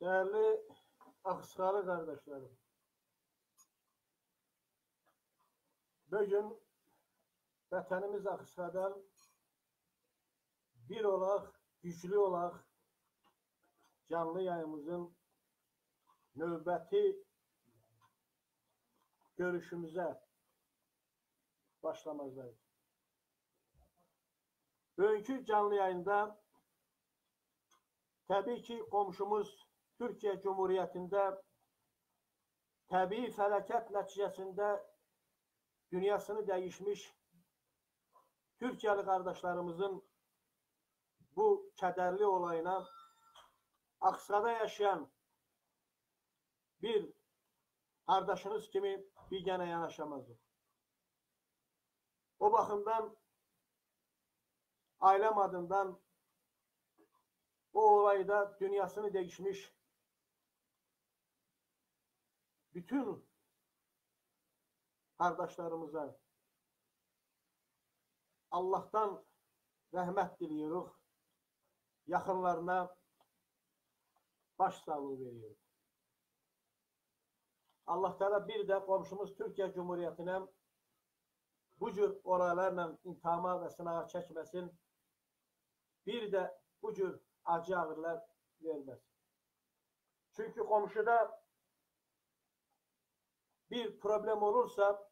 Değerli Aksarı kardeşlerim. Bugün vətənimiz Aksar'dan bir olaq, güclü olaq canlı yayımızın növbəti görüşümüzə başlamazdayız. Bugünkü canlı yayında tabii ki komşumuz Türkiye Cumhuriyeti'nde tabii felaket neticesinde dünyasını değişmiş Türkiye'li kardeşlerimizin bu kederli olayına Aksa'da yaşayan bir kardeşiniz kimi bir gene yanaşamazdı. O bakımdan ailem adından o olayda dünyasını değişmiş bütün kardeşlerimize Allah'tan rahmet diliyoruz. Yakınlarına başsağlığı veriyoruz. Allah Teala bir de komşumuz Türkiye Cumhuriyeti'ne bu cür olaylarla intihama ve sınağa çekmesin. bir də bu cür acı ağrılar verməz. Çünki qonşuda bir problem olursa,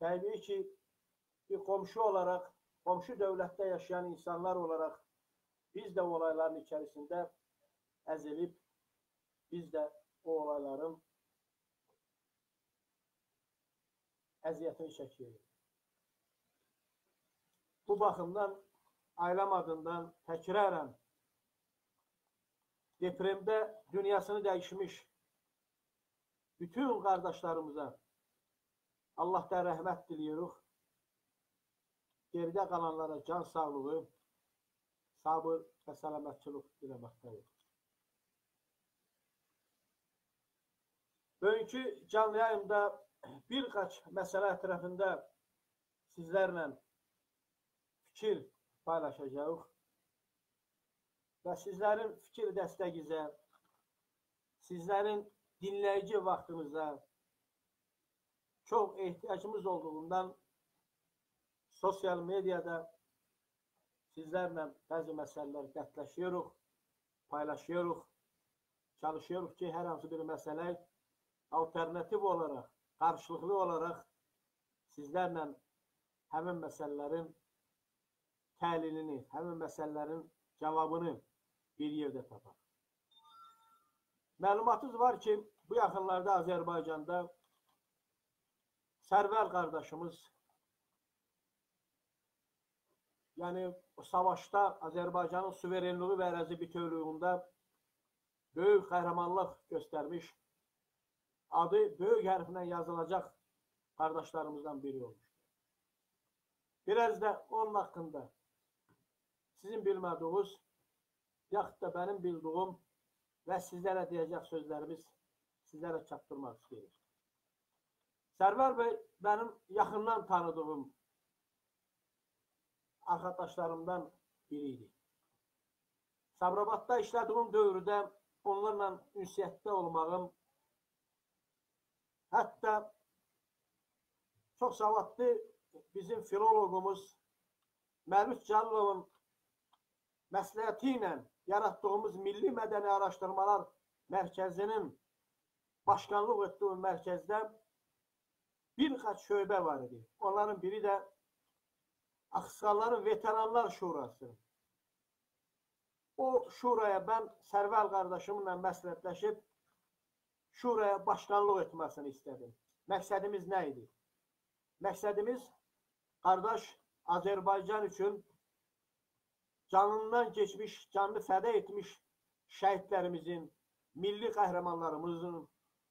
təbii ki, bir qonşu olaraq, qonşu dövlətdə yaşayan insanlar olaraq biz də olayların içərisində əzilib, biz də o olayların əziyyətini çəkirik. Bu baxımdan ailəm adından təkrarən depremdə dünyasını dəyişmiş bütün qardaşlarımıza Allahdan rəhmət diliyoruz. Geridə qalanlara can sağlığı, sabır və səlamətçilik diləməkdəyik. Bugünkü canlı yayımda birkaç məsələ ətrafında sizlərlə fikir paylaşacağıq. Və sizlərin fikir dəstəgizə, sizlərin dinləyici vaxtınıza çox ehtiyacımız olduğundan sosial mediada sizlərlə bəzi məsələlər dərdləşiyoruz, paylaşıyoruz, çalışıyoruz ki, hər hansı bir məsələ alternativ olaraq karşılıklı olarak sizlerle hemen meselelerin təlilini, hemen meselelerin cevabını bir yerde tapar. Məlumatınız var ki, bu yaxınlarda Azərbaycanda Sərvər qardaşımız yəni savaşda Azərbaycanın suverenliği və ərazi bütövlüyündə böyük qəhrəmanlıq göstərmiş adı büyük harfle yazılacak kardeşlerimizden biri olmuş. Biraz da onun hakkında sizin bilmədiyiniz, yaxud da mənim bildiyim və sizlərə deyəcək sözlərimiz sizlərə çatdırmaq istəyir. Sərvər bəy mənim yaxından tanıdığım arkadaşlarımdan biriydi. Sabirabadda işlədiyim dövrdə onlarla ünsiyyətdə olmağım, hətta çox savadlı bizim filologumuz Mərvüz Cəllovun məsləhəti ilə yaratdığımız Milli Mədəni Araşdırmalar Mərkəzinin başkanlıq etdiği mərkəzdə bir kaç şöbə var idi. Onların biri də Axsaqalların Veteranlar Şurası. O şuraya ben Sərvəl qardaşımla məsləhətləşib şuraya başkanlık etmesini istedim. Məqsədimiz nə idi? Məqsədimiz qardaş Azərbaycan üçün canından geçmiş, canlı fəda etmiş şəhidlərimizin, milli qəhrəmanlarımızın,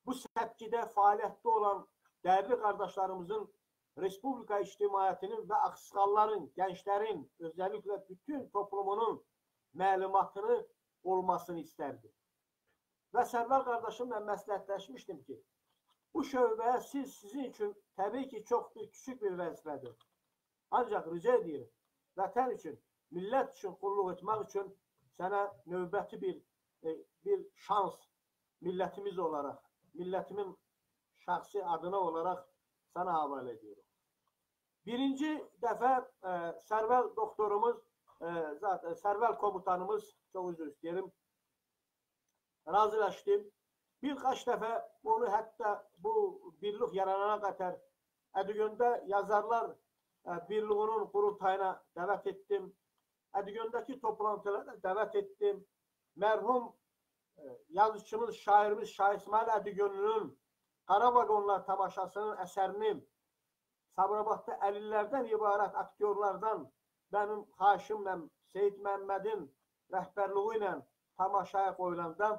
bu səpkidə fəaliyyətdə olan dəyərli qardaşlarımızın Respublika ictimaiyyətinin və axsıqalların, gənclərin, özəlliklə bütün toplumunun məlumatını olmasını istərdi. Və Sərvar qardaşımla məsləhətləşmişdim ki, bu şöbəyə siz sizin üçün təbii ki, çox bir küçük bir vəzifədir. Ancaq rica edirəm, vətən üçün millət üçün qulluq etmək üçün sənə növbəti bir e, bir şans millətimiz olaraq, millətimin şəxsi adına olaraq sənə havalə ediyorum. Birinci dəfə e, Sərvəl doktorumuz, e, zaten Sərvəl komutanımız, çox üzr istəyirəm, razılaşdı. Birkaç dəfə onu hətta bu birlik yaranana qədər Ədigöndə yazarlar e, birliğinin qurultayına dəvət etdim. Ədigöndəki toplantılara dəvət etdim. Mərhum e, yazıcımız, şairimiz Şah İsmail Ədigönlünün Qara Vaqonlar tamaşasının əsərini Sabirabadda 50-lərdən ibarət aktyorlardan mənim xaşimlə Seyid Məmmədin rəhbərliyi ilə tamaşaya qoyulanda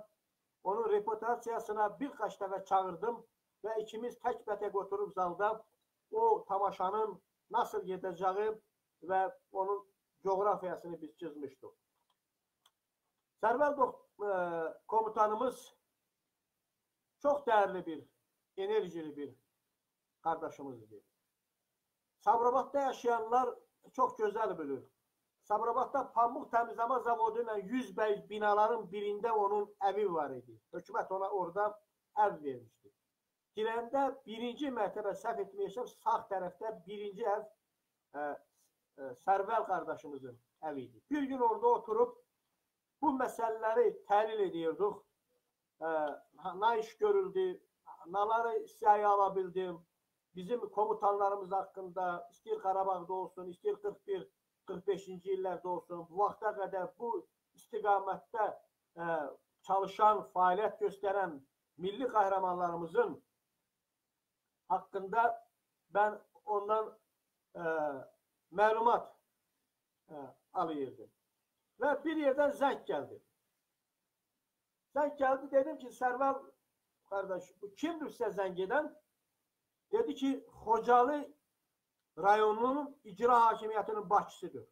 onun reputasiyasına bir kaç dəfə çağırdım və ikimiz tək-bətək oturub zalda o tamaşanın nasıl gedəcəyi və onun coğrafiyasını biz çizmişdik. Sərvər e, komutanımız çox dəyərli bir, enerjili bir qardaşımızdır. Sabirabadda yaşayanlar çox gözəl bilir. Sabirabadda pamuk təmizləmə zavodu ilə 100 bəy binaların birində onun evi var idi. Hökumət ona orada ev vermişdi. Girəndə birinci mərtəbə səhv etməyəsəm, sağ tərəfdə birinci ev ə, ə, Sərvəl qardaşımızın evi idi. Bir gün orada oturub bu məsələləri təhlil edirdik. Ə, nə iş görüldü, nələri siyaya ala bildim, bizim komutanlarımız haqqında, istəyir Qarabağda olsun, istəyir 41 45-ci illərdə olsun, bu vaxta qədər bu istiqamətdə ə, çalışan, fəaliyyət göstərən milli qəhrəmanlarımızın hakkında ben ondan e, məlumat e, alıyırdım. Ve bir yerden zəng geldi. Zəng geldi dedim ki Sərvar kardeş bu kimdir size zəng edən? Dedi ki Xocalı rayonunun icra hakimiyyətinin başçısıdır.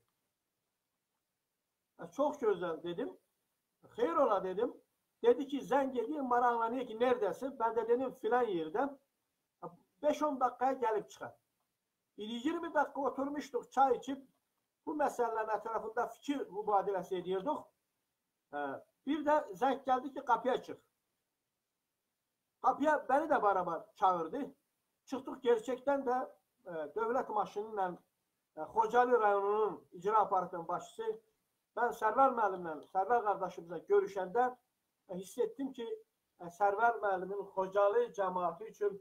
E, çok güzel dedim. Xeyr ola dedim. Dedi ki zəng edeyim maraqlanıyor ki neredesin? Ben de dedim filan yerden. 5-10 dakikaya gelip çıkar. 20 dəqiqə oturmuşduq, çay içib bu məsələnin ətrafında fikir mübadiləsi edirdik. Hə, bir də zəng gəldi ki, qapıya çıx. Qapıya bəni də barabar çağırdı. Çıxdıq gerçəkdən də e, dövlət maşını ilə e, Xocalı rayonunun icra aparatının başçısı mən Sərvər müəllimlə, Sərvər qardaşımızla görüşəndə e, hiss etdim ki, Sərvər müəllimin Xocalı cəmaati üçün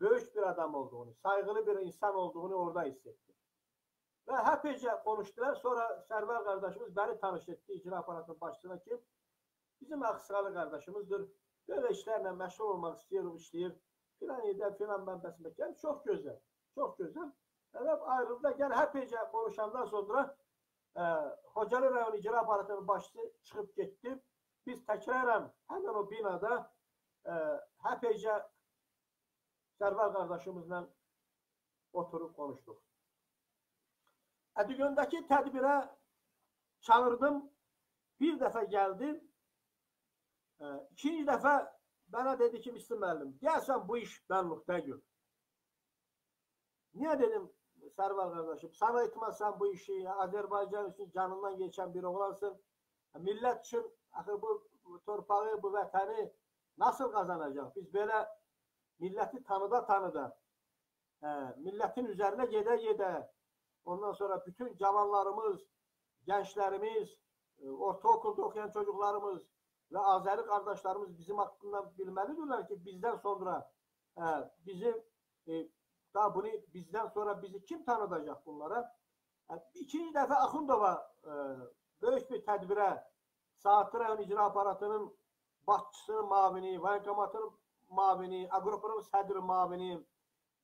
büyük bir adam olduğunu, saygılı bir insan olduğunu orada hissettim. Ve hepece konuştular. Sonra Server kardeşimiz beni tanış etti icra aparatının başçısına ki bizim Aksıralı kardeşimizdir. Böyle işlerle meşgul olmak istiyorum, işleyir. Filan yerde filan ben besmek. Yani çok güzel. Çok güzel. Evet ayrıldı. Gel hepece konuşandan sonra e, Hocalı Rayon İcra Aparatının başçısı çıkıp gitti. Biz tekraren hemen o binada e, hepece Sərvar qardaşımızla oturub konuşduq. Ədigöndəki tədbirə çağırdım. Bir dəfə gəldi. E, ikinci dəfə bana dedi ki, Müslüm müəllim, gəlsən bu iş benlikdə gör. Niye dedim Sərvar qardaşım? Sana etməzsən bu işi, Azərbaycan üçün canından geçen bir oğlansın. Millet üçün axı bu torpağı, bu vətəni nasıl kazanacak? Biz belə milleti tanıda tanıda, e, milletin üzerine gede gede, ondan sonra bütün cavanlarımız, gençlerimiz, e, ortaokulda okuyan çocuklarımız ve Azeri kardeşlerimiz bizim hakkında bilmelidirler ki bizden sonra e, bizim e, daha bunu bizden sonra bizi kim tanıtacak bunlara? E, ikinci defa Akundova e, büyük bir tedbire Saatlı Rayon İcra Aparatı'nın başçısı, mavini, bankamatının mavini, Agroprom sədri mavini,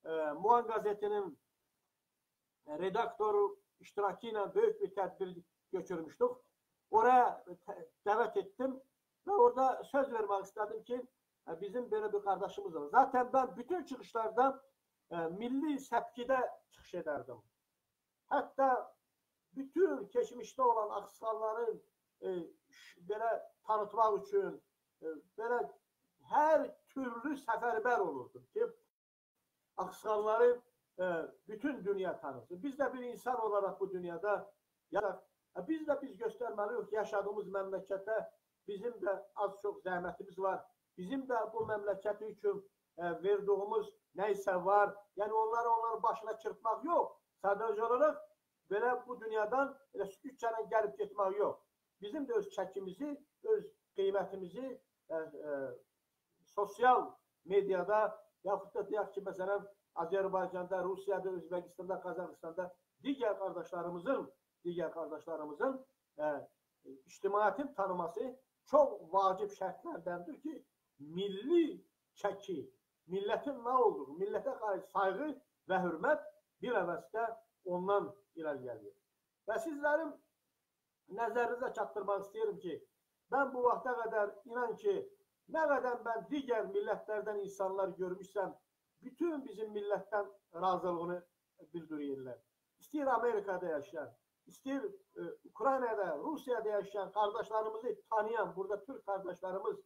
e, Muan qəzetinin redaktörü iştirakı ilə böyük bir tədbir götürmüşdük. Oraya dəvət etdim ve orada söz vermek istedim ki e, bizim böyle bir kardeşimiz var. Zaten ben bütün çıkışlarda e, milli sepkide çıkış ederdim. Hatta bütün geçmişte olan aksalları e, böyle tanıtmak için e, böyle her Kürlü səfərbər olurdu ki, Axıxanları e, bütün dünya tanısın. Biz də bir insan olaraq bu dünyada yaraq, e, biz də biz göstərməliyik ki, yaşadığımız məmləkətdə bizim də az çox zəhmətimiz var. Bizim də bu məmləkəti üçün e, verdiğimiz nə isə var. Yəni onları onların başına çırpmaq yox. Sadəcə olaraq belə bu dünyadan elə sükutklə gəlib getmək yox. Bizim də öz çəkimizi, öz qiymətimizi e, e, sosyal medyada yaxud da deyək ki, məsələn, Azərbaycanda, Rusiyada, Özbəkistanda, Qazaxıstanda digər qardaşlarımızın, digər qardaşlarımızın e, ictimaiyyətin tanıması çox vacib şərtlərdəndir ki, milli çəki, millətin nə olduğu, millətə qarşı sayğı və hörmət bir əvəzdə ondan irəli gəlir. Və sizlərin nəzərinizə çatdırmaq istəyirəm ki, mən bu vaxta qədər inan ki, nə qədər mən digər millətlərdən insanlar görmüşsəm, bütün bizim millətdən razılığını bildirirlər. İstəyir Amerikada yaşayan, istəyir e, Ukraynada, Rusiyada yaşayan qardaşlarımızı tanıyan, burada Türk qardaşlarımız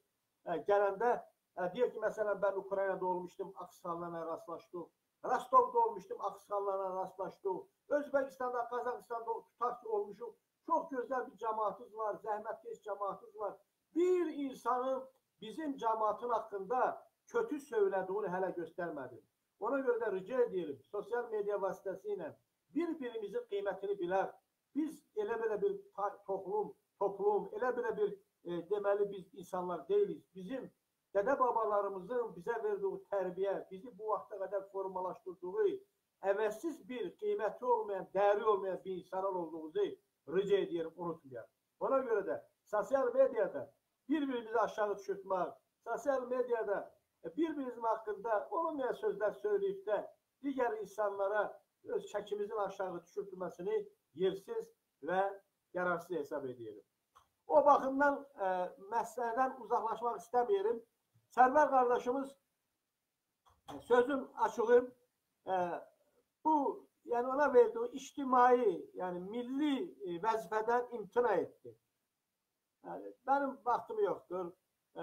e, gələndə e, deyir ki, məsələn, mən Ukraynada olmuşdum, Aksanlarla rastlaşdım. Rostovda olmuşdum, Aksanlarla rastlaşdım. Özbekistanda, Qazaxıstanda tutaq ki, olmuşum. Çok güzel bir cemaatimiz var, zəhmətkeş cemaatimiz var. Bir insanın bizim cemaatin hakkında kötü söylediğini hele göstermedim. Ona göre de rica edelim, sosyal medya vasıtasıyla birbirimizin kıymetini biler. Biz elə belə bir toplum, toplum, elə belə bir e, deməli biz insanlar değiliz. Bizim dede babalarımızın bize verdiği terbiye, bizi bu vakte kadar formalaştırdığı, əvəzsiz bir kıymeti olmayan, değeri olmayan bir insanlar olduğumuzu rica ediyorum, unutmayalım. Ona göre de sosyal medyada bir-birimizi aşağı düşürtmək, sosial mediada e, bir-birimizin haqqında olmayan sözlər söyləyib də digər insanlara öz çəkimizin aşağı düşürtməsini yersiz və yararsız hesab edirim. O baxımdan ə, məsələdən uzaqlaşmaq istəmirəm. Sərvər qardaşımız e, sözün açığı ə, bu yəni ona verdiyi ictimai, yəni milli vəzifədən imtina etdi. Benim vaxtım yoktur. E,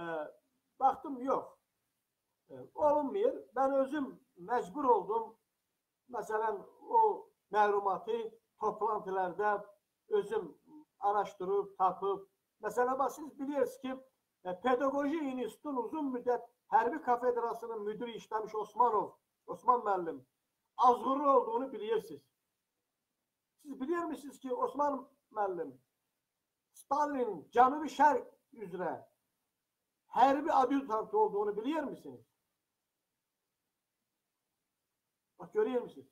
vaxtım yok. E, olunmuyor. Ben özüm mecbur oldum. Mesela o məlumatı toplantılarda özüm araştırıp, tapıp. Mesela siz bilirsiniz ki Pedagoji İnstitutun uzun müddet Hərbi Kafedrasının müdürü işlemiş Osmanov, Osman müəllim azğırlı olduğunu bilirsiniz. Siz bilir misiniz ki Osman müəllim Stalin Cənubi Şərq üzrə hərbi adjutant olduğunu bilir misiniz? Bak görüyor musunuz?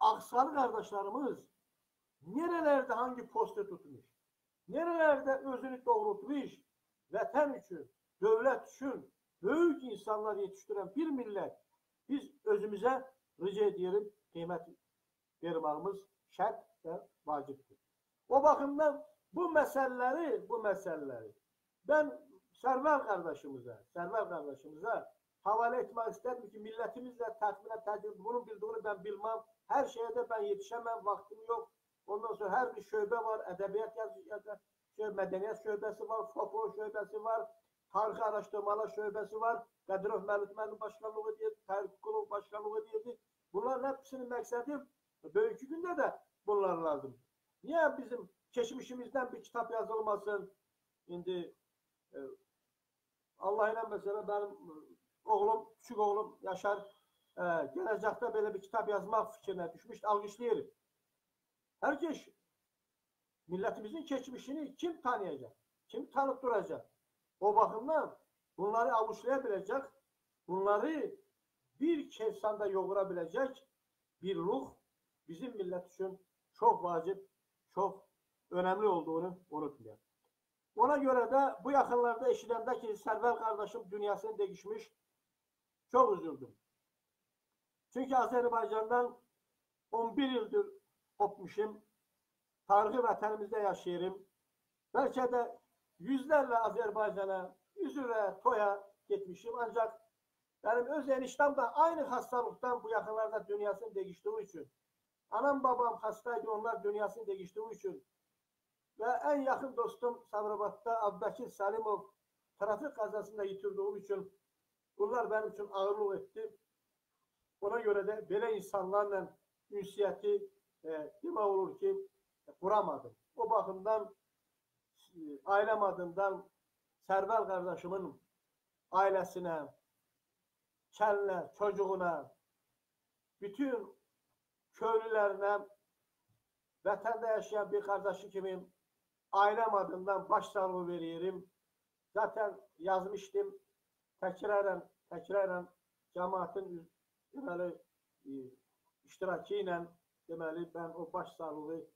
Aksalı kardeşlerimiz nerelerde hangi posta tutmuş? Nerelerde özünü doğrultmuş? Vətən üçün, dövlət üçün böyük insanlar yetiştiren bir millet biz özümüze rica ediyorum kıymet vermemiz şart ve vaciptir. O bakımdan bu meseleleri, bu meseleleri ben Server kardeşimize, Server kardeşimize havale etmek isterim ki milletimizle tatmine tecrübe, bunun bildiğini ben bilmem. Her şeye de ben yetişemem, vaktim yok. Ondan sonra her bir şöbe var, edebiyat yaz, yaz, şey, medeniyet şöbesi var, folklor şöbesi var, tarih araştırmalar şöbesi var. Kadirov Müəllim başkanlığı diye, Tarih Kurulu başkanlığı diye. Bunların hepsinin məqsədi bugünkü gündə də bunlar lazım. Niye bizim geçmişimizden bir kitap yazılmasın? Şimdi e, Allah ilə benim e, oğlum, küçük oğlum Yaşar e, gelecekte böyle bir kitap yazmak fikrine düşmüş, alkışlayırım. Herkes milletimizin geçmişini kim tanıyacak? Kim tanıttıracak? O bakımdan bunları avuçlayabilecek, bunları bir kevsanda yoğurabilecek bir ruh bizim millet için çok vacip, çok önemli olduğunu unutmayalım. Ona göre de bu yakınlarda eşidəndə ki, Sərvər kardeşim dünyasını değişmiş, çok üzüldüm. Çünkü Azerbaycan'dan 11 yıldır kopmuşum. Tarihi vətənimizdə yaşayırım. Belki de yüzlerle Azerbaycan'a, üzüre, toya gitmişim. Ancak benim öz eniştem de aynı hastalıktan bu yakınlarda dünyasını değiştiği için. Anam babam hastaydı, onlar dünyasını değiştiği için. Ve en yakın dostum Sabirabad'da Abdakir Salimov trafik kazasında yitirdiğim için bunlar benim için ağırlık etti. Ona göre de böyle insanlarla ünsiyeti e, demək olur ki, kuramadım. O bakımdan e, ailem adından Servel kardeşimin ailesine, kendine, çocuğuna, bütün köylülerine, vatanda yaşayan bir kardeşi kimi ailem adından başsağlığı veriyorum. Zaten yazmıştım. Tekraren, tekraren cemaatin deməli e, iştirakıyla deməli ben o başsağlığı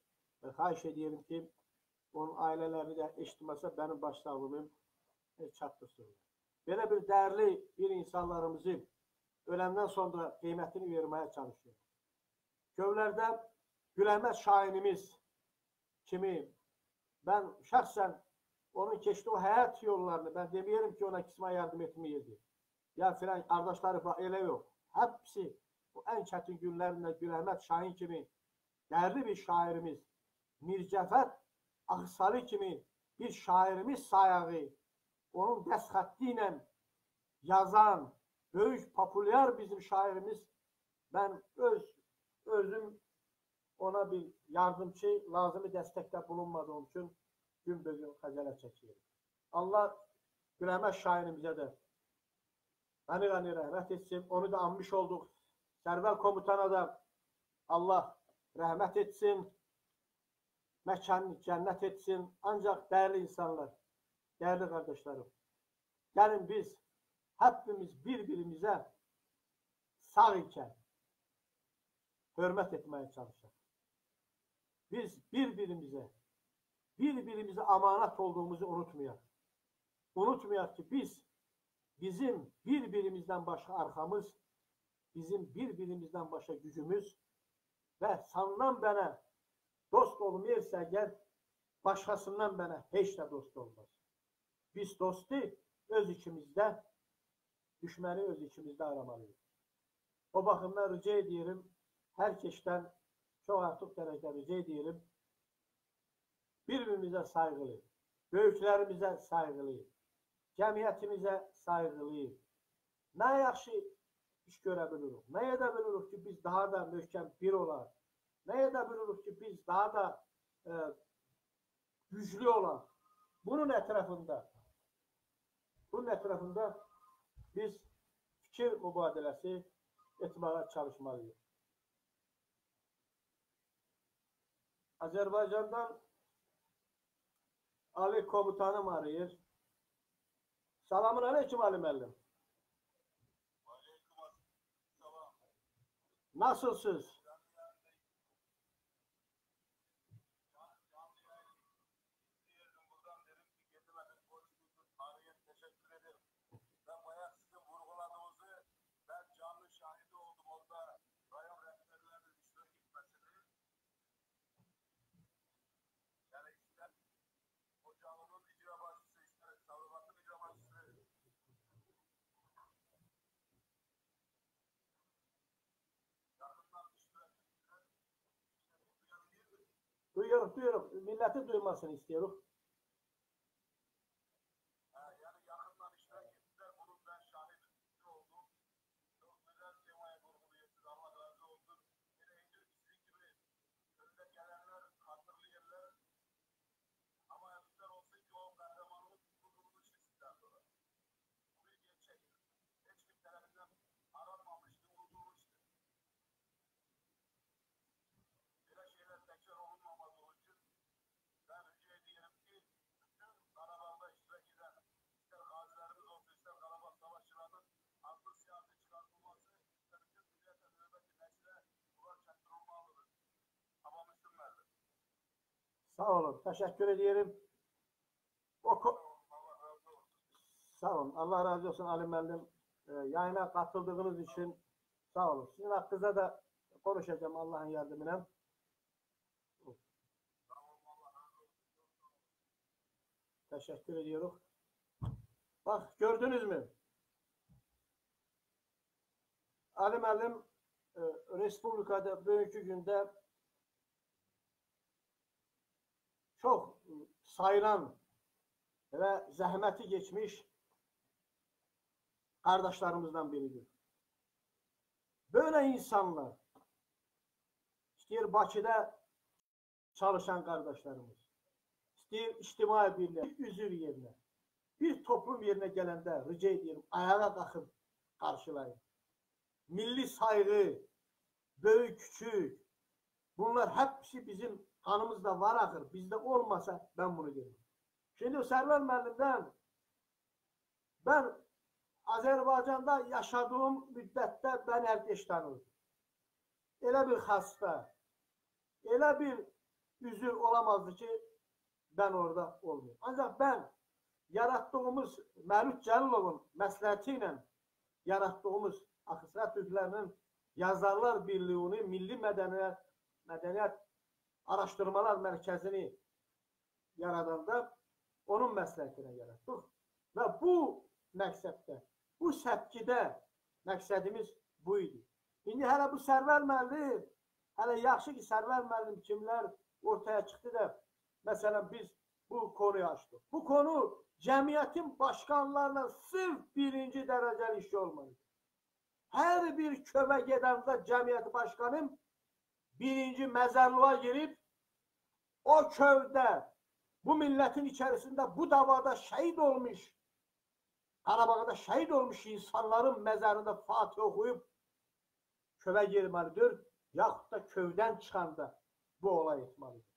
e, xahiş ediyorum ki onun ailelerini de eşitmese benim başsağlığım e, çatdırsın. Böyle bir değerli bir insanlarımızı ölemden sonra kıymetini vermeye çalışıyor. Köylerde Güləməz şairimiz kimi ben şahsen onun geçtiği o hayat yollarını ben demiyorum ki ona kısma yardım etmeyirdi. Ya filan kardeşleri falan öyle yok. Hepsi bu en çetin günlerinde Güləməz Şahin kimi değerli bir şairimiz Mircəfər Ağsalı kimi bir şairimiz sayağı onun dəstxətti yazan büyük popüler bizim şairimiz ben öz özüm ona bir yardımçı lazımi dəstəkdə bulunmadığım üçün gün bugün xəcalət çəkirik. Allah Güləməş şairimizə də qani-qani rəhmət etsin. Onu da anmış olduq. Sərvəl komutana da Allah rəhmət etsin. Məkanını cənnət etsin. Ancaq dəyərli insanlar, dəyərli qardaşlarım, gəlin biz hepimiz bir-birimizə sağ ikən hörmət etməyə çalışaq. Biz birbirimize birbirimize amanet olduğumuzu unutmayalım. Unutmayalım ki biz bizim birbirimizden başka arkamız, bizim birbirimizden başka gücümüz ve sandan bana dost olmayırsa gel başkasından bana hiç de dost olmaz. Biz dostu öz içimizde, düşməni öz içimizde aramalıyız. O bakımdan rica ediyorum, herkesten çok derecede rica ediyorum, birbirimize saygılı, büyüklerimize saygılı, cəmiyyətimizə sayğılıyıq. Nə yaxşı iş görə bilirik. Nə edə ki, biz daha da möhkəm bir olaq. Nə edə ki, biz daha da e, güclü olaq. Bunun ətrafında bunun ətrafında biz fikir mübadiləsi etməyə çalışmalıyıq. Azərbaycandan Ali komutanım arayır. Selamun aleyküm Ali Müəllim. Nasılsınız? Duyuyoruz, duyuyoruz. Milletin duymasını istiyoruz. Sağ olun. Teşekkür ediyorum. O ko- Sağ olun. Allah razı olsun Ali Müəllim. Ee, yayına katıldığınız için sağ olun. Sizin hakkınızda da konuşacağım Allah'ın yardımıyla. Teşekkür ediyoruz. Bak gördünüz mü? Ali Müəllim e, Respublikada bugünkü günde çok e, sayılan ve zəhməti geçmiş kardeşlerimizden biridir. Böyle insanlar, istəyir Bakıda çalışan kardeşlerimiz, istəyir ictimai birliyə, bir üzür yerinə, bir toplum yerinə gələndə rica edirəm, ayağa qalxıb qarşılayın. Milli sayğı, böyük küçük, bunlar hepsi bizim kanımızda var axır. Bizde olmasa ben bunu derim. Şimdi Sərvar müəllimdən ben Azərbaycanda yaşadığım müddətdə ben ərdeş tanırdım. Elə bir xasta, elə bir üzür olamazdı ki, ben orada olmayayım. Ancak ben yarattığımız Mərut Cəlilovun məsləhəti ilə yarattığımız Akısra Türklərinin Yazarlar Birliğini Milli Mədəniyyət, Mədəniyyət Araşdırmalar Mərkəzini yaradanda onun məsləhətinə yaratdıq. Və bu məqsəddə, bu səpkidə məqsədimiz bu idi. İndi hələ bu Sərvər müəllim, hələ yaxşı ki, Sərvər müəllim kimlər ortaya çıxdı da, məsələn biz bu konuyu açdıq. Bu konu cəmiyyətin başqanlarla sırf birinci dərəcəli işi olmalıdır. Hər bir kövə gedəndə cəmiyyət başqanım birinci məzarlığa girib o kövdə bu milletin içerisinde bu davada şehit olmuş Qarabağda şehit olmuş insanların mezarında Fatih okuyup köve girmelidir. Yaxud da kövdən çıxanda bu olay etmelidir.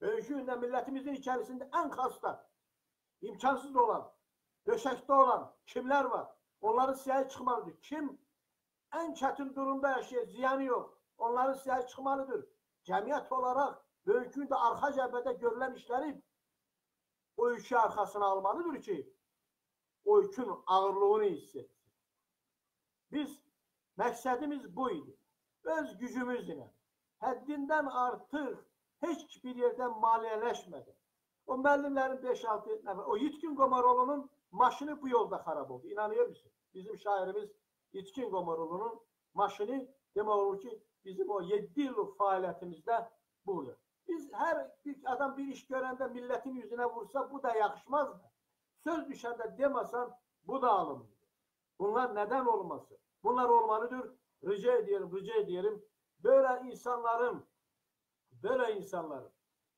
Öykü gündə milletimizin içerisinde en hasta, imkansız olan, döşəkdə olan kimler var? Onların siyahı çıkmalıdır. Kim en çetin durumda yaşayır, ziyanı yok. Onların siyahı çıkmalıdır. Cemiyet olarak Böyükün də arxa cəbhədə görülən işləri o yükü arxasına almalıdır ki, o yükün ağırlığını hiss etsin. Biz məqsədimiz bu idi. Öz gücümüzlə, həddindən artıq heç bir yerdən maliyyələşmədi. O müəllimlərin 5-6 nəfər, o Yitkin Qomaroğlu'nun maşını bu yolda xarab oldu. İnanıyor musun? Bizim şairimiz Yitkin Qomaroğlu'nun maşını demək olur ki, bizim o 7 yıllık fəaliyyətimizdə burada. Biz her bir adam bir iş görende milletin yüzüne vursa bu da yakışmaz mı? Söz düşende demasan bu da alınmıyor. Bunlar neden olması? Bunlar olmalıdır. Rica ediyorum, rica ediyorum. Böyle insanların, böyle insanların,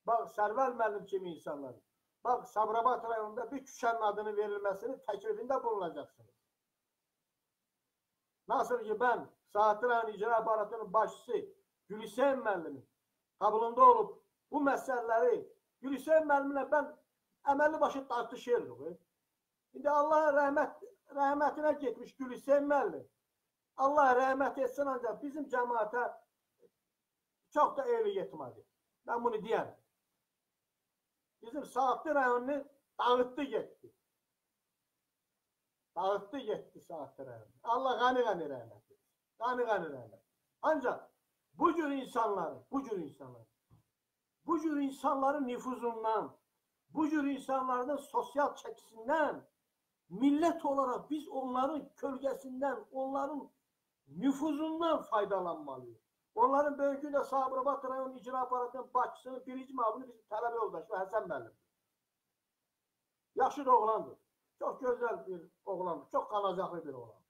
bak Server Müəllim kimi insanların, bak Sabrabat rayonunda bir küçenin adını verilmesini teklifinde bulunacaksınız. Nasıl ki ben Saatli Rayon İcra Aparatının başçısı Gülisen Müəllimin qabulunda olub bu məsələləri Gülhüseyn müəllimlə mən əməlli başı tartışırdıq. İndi Allah rəhmət rəhmətinə getmiş Gülhüseyn müəllim. Allah rəhmət etsin ancaq bizim cəmaətə çox da eyli yetmədi. Mən bunu deyərəm. Bizim Saatlı rayonunu dağıtdı getdi. Dağıtdı getdi Saatlı rayonu. Allah qani qani rəhmət etsin. Qani qani rəhmət. Ancaq bu cür insanları, bu cür insanları bu cür insanların nüfuzundan, bu cür insanların sosyal çekisinden millet olarak biz onların kölgesinden, onların nüfuzundan faydalanmalıyız. Onların bölgündə Sabirabad rayon icra aparatının başçısının birinci mabını bizim tələbə yoldaşı Həsən müəllim. Yaxşı da oğlandır. Çox gözəl bir oğlandır. Çox qanacaqlı bir oğlan.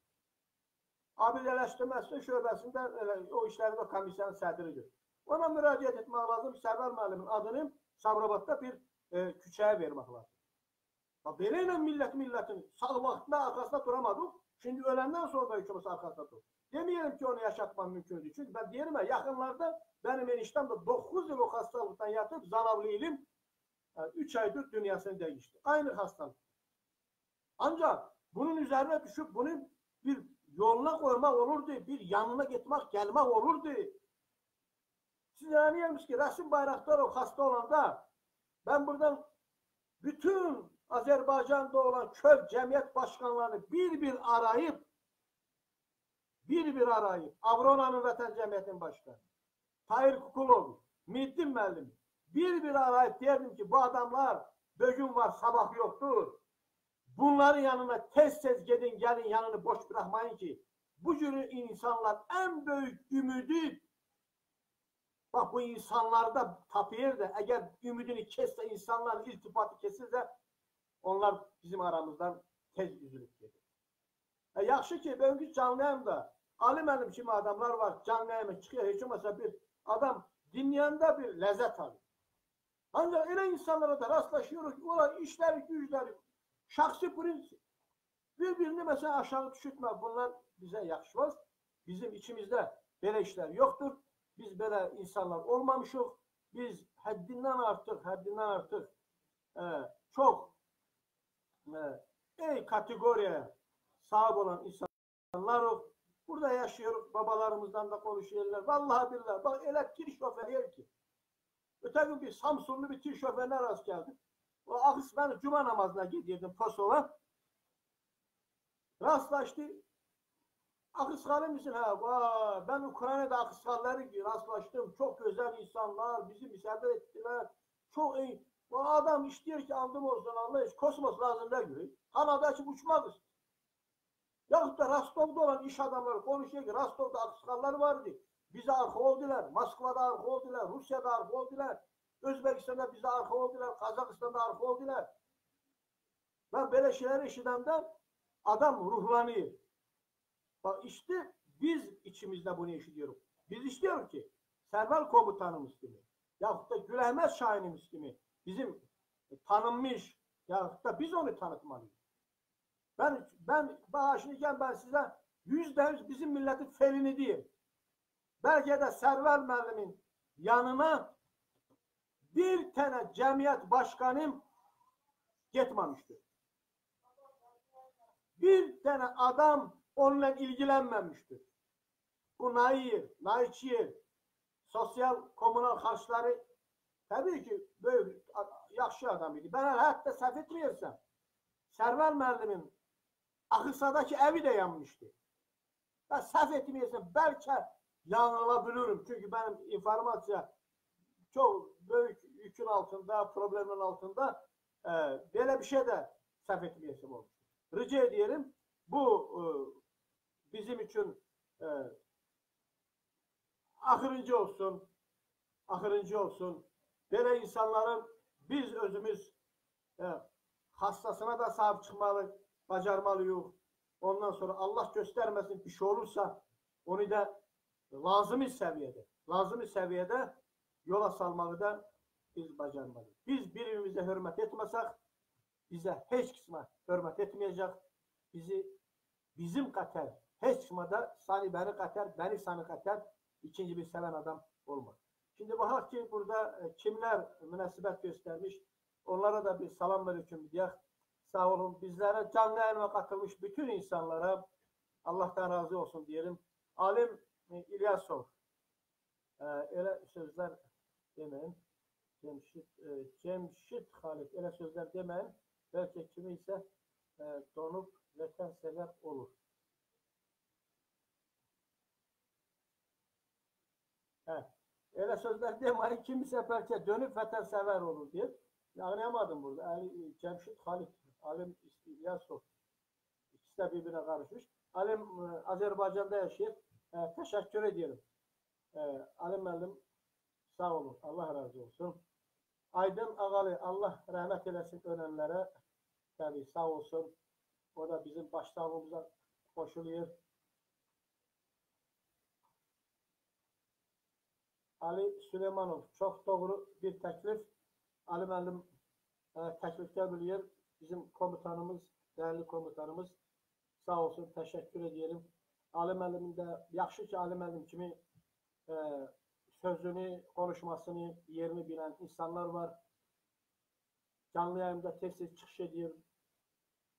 Abidələşdirməsinin şöbəsində o işlərində komissiyanın sədridir. Ona müraciət etmək lazım. Səvər müəllimin adını Sabirabadda bir e, küçəyə vermək lazım. Ha, belə ilə millət millətin sağ vaxtında arxasında duramadıq. Şimdi öləndən sonra da hükümet arxasında dur. Demeyelim ki onu yaşatmam mümkündür. Çünkü ben diyelim ya yakınlarda benim eniştem de 9 yıl o hastalıktan yatıp zararlı ilim 3 yani aydır dünyasını değişti. Aynı hastalık. Ancak bunun üzerine düşüp bunun bir yoluna koymak olurdu. Bir yanına gitmek, gelmek olurdu. Anlayamıyorsunuz ki Rasim Bayraktarov hasta olanda ben buradan bütün Azerbaycan'da olan köy cemiyet başkanlarını bir bir arayıp bir bir arayıp Avrona'nın Vatan Cemiyeti'nin başkanı Tahir Kukulov, Middin Müellim bir bir arayıp derdim ki bu adamlar bugün var sabah yoktur. Bunların yanına tez tez gidin gelin yanını boş bırakmayın ki bu cür insanlar en büyük ümidi Bak bu insanlarda tapıyır da eğer ümidini kesse insanlar iltifatı kesilse onlar bizim aramızdan tez üzülüp gelir. E yaxşı ki ben ki canlıyım da Ali mənim kimi adamlar var canlıyım çıkıyor hiç olmasa bir adam dinleyende bir lezzet alıyor. Ancak öyle insanlara da rastlaşıyoruz ki olan işleri, güçleri, şahsi prinsip. Birbirini mesela aşağı düşürtme. Bunlar bize yakışmaz. Bizim içimizde böyle işler yoktur. Biz böyle insanlar olmamışız. Biz haddinden artık, haddinden artık e, çok e, ey kategoriye sahip olan insanlar burada yaşıyoruz. Babalarımızdan da konuşuyorlar. Vallahi billahi bak ele tir şoför ki. Öte gün bir Samsunlu bir tır şoförüne rast geldim. O akıs ben cuma namazına gidiyordum Kosova. Rastlaştı. Akıskalı mısın ha? Ben Ukrayna'da akıskalları rastlaştım. Çok güzel insanlar. Bizi misafir ettiler. Çok iyi. Bu adam istiyor ki andım olsun hiç kosmos lazım da göre. Kanada açıp uçmak istiyor. Yahut da Rostov'da olan iş adamları konuşuyor ki Rostov'da akıskallar vardı. Bize arka oldular. Moskva'da arka oldular. Rusya'da arka oldular. Özbekistan'da bize arka oldular. Kazakistan'da arka oldular. Ben böyle şeyler işitenden adam ruhlanıyor. Bak işte biz içimizde bunu işitiyoruz. Biz istiyoruz ki Serval komutanımız gibi yahut da Gülehmet Şahinimiz gibi bizim tanınmış yahut da biz onu tanıtmalıyız. Ben ben bağışlayacağım ben size yüzde yüz bizim milletin felini değil. Belki de Server müəllimin yanına bir tane cemiyet başkanım gitmemiştir. Bir tane adam onunla ilgilenmemiştir. Bu nair, naçiyer, sosyal komünal harçları tabii ki böyle yaxşı adam idi. Ben hatta səhv etmiyorsam Server müəllimin Akısa'daki evi de yanmıştı. Ben səhv etmiyorsam belki yanılabilirim. Çünkü benim informasiya çok büyük yükün altında, problemin altında e, böyle bir şey de səhv etmeyesem olmuş. Rica ediyorum bu e, bizim için e, ahırıncı olsun, ahırıncı olsun. Böyle insanların biz özümüz e, hastasına da sahip çıkmalı, bacarmalıyız. Ondan sonra Allah göstermesin bir şey olursa onu da lazımi seviyede, lazımi seviyede yola salmağı da biz bacarmalıyız. Biz birbirimize hürmet etmesek bize hiç kısma hürmet etmeyecek. Bizi bizim kater hiç kısmada sani beni kater, beni sani kater ikinci bir seven adam olmaz. Şimdi bakar ki burada e, kimler münasebet göstermiş onlara da bir selam aleyküm diye sağ olun. Bizlere canlı yayına katılmış bütün insanlara Allah'tan razı olsun diyelim. Alim e, İlyasov e, öyle sözler demeyin. Cemşit, e, Cemşit Halit öyle sözler demeyin. Belki kimi ise e, donup vatan sebep olur. He. Öyle sözler demeyin. Kimse belki dönüp vatan sever olur diye. Anlayamadım burada. Ali, Cemşit Halit, Alim İlyasov. İkisi de birbirine karışmış. Alim e, Azerbaycan'da yaşıyor. E, teşekkür ediyorum. E, Ali müəllim sağ olun. Allah razı olsun. Aydın Ağalı Allah rahmet eylesin ölenlere. Tabii sağ olsun. O da bizim başsağlığımıza koşuluyor. Ali Süleymanov çok doğru bir teklif. Ali müəllim e, teklifte buluyor. Bizim komutanımız, değerli komutanımız sağ olsun. Teşekkür ediyorum. Ali müəllimin də yaxşı Ali müəllim kimi e, sözünü, konuşmasını, yerini bilen insanlar var. Canlı yayında tez-tez çıxış edir.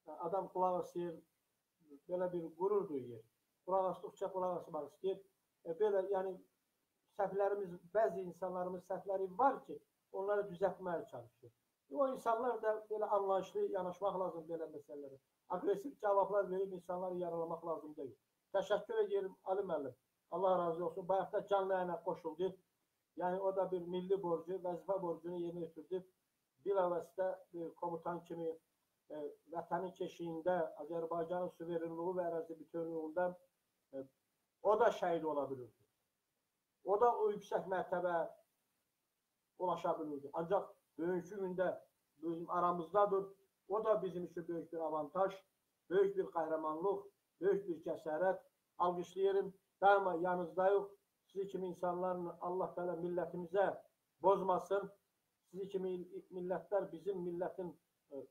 E, Adam qulaq asır, belə bir qurur duyuyor. Qulaq asdıqca qulaq asmaq istəyir. E, belə, yəni səhvlərimiz, bəzi insanlarımız səhvləri var ki, onları düzəltməyə çalışır. O insanlar da belə anlayışlı yanaşmaq lazım belə məsələlərə. Agresif cavablar verib insanları yaralamaq lazım deyil. Teşekkür ederim Ali müəllim. Allah razı olsun. Bayaq da canlı yayına qoşuldu. Yani o da bir milli borcu, vəzifə borcunu yerinə yetirdi. Bilavasitə bir komutan kimi e, vətənin keşiyində Azərbaycanın suverenliği və ərazi bütövlüyündə e, o da şəhid ola bilirdi. O da o yüksək mərtəbə ulaşa bilirdi. Ancaq bugünkü gündə bizim aramızdadır. O da bizim üçün böyük bir avantaj, böyük bir qəhrəmanlıq, büyük bir cesaret. Alkışlayırım. Daima yanınızdayıq. Sizi kimi insanların Allah Teala milletimize bozmasın. sizi kimi milletler bizim milletin e,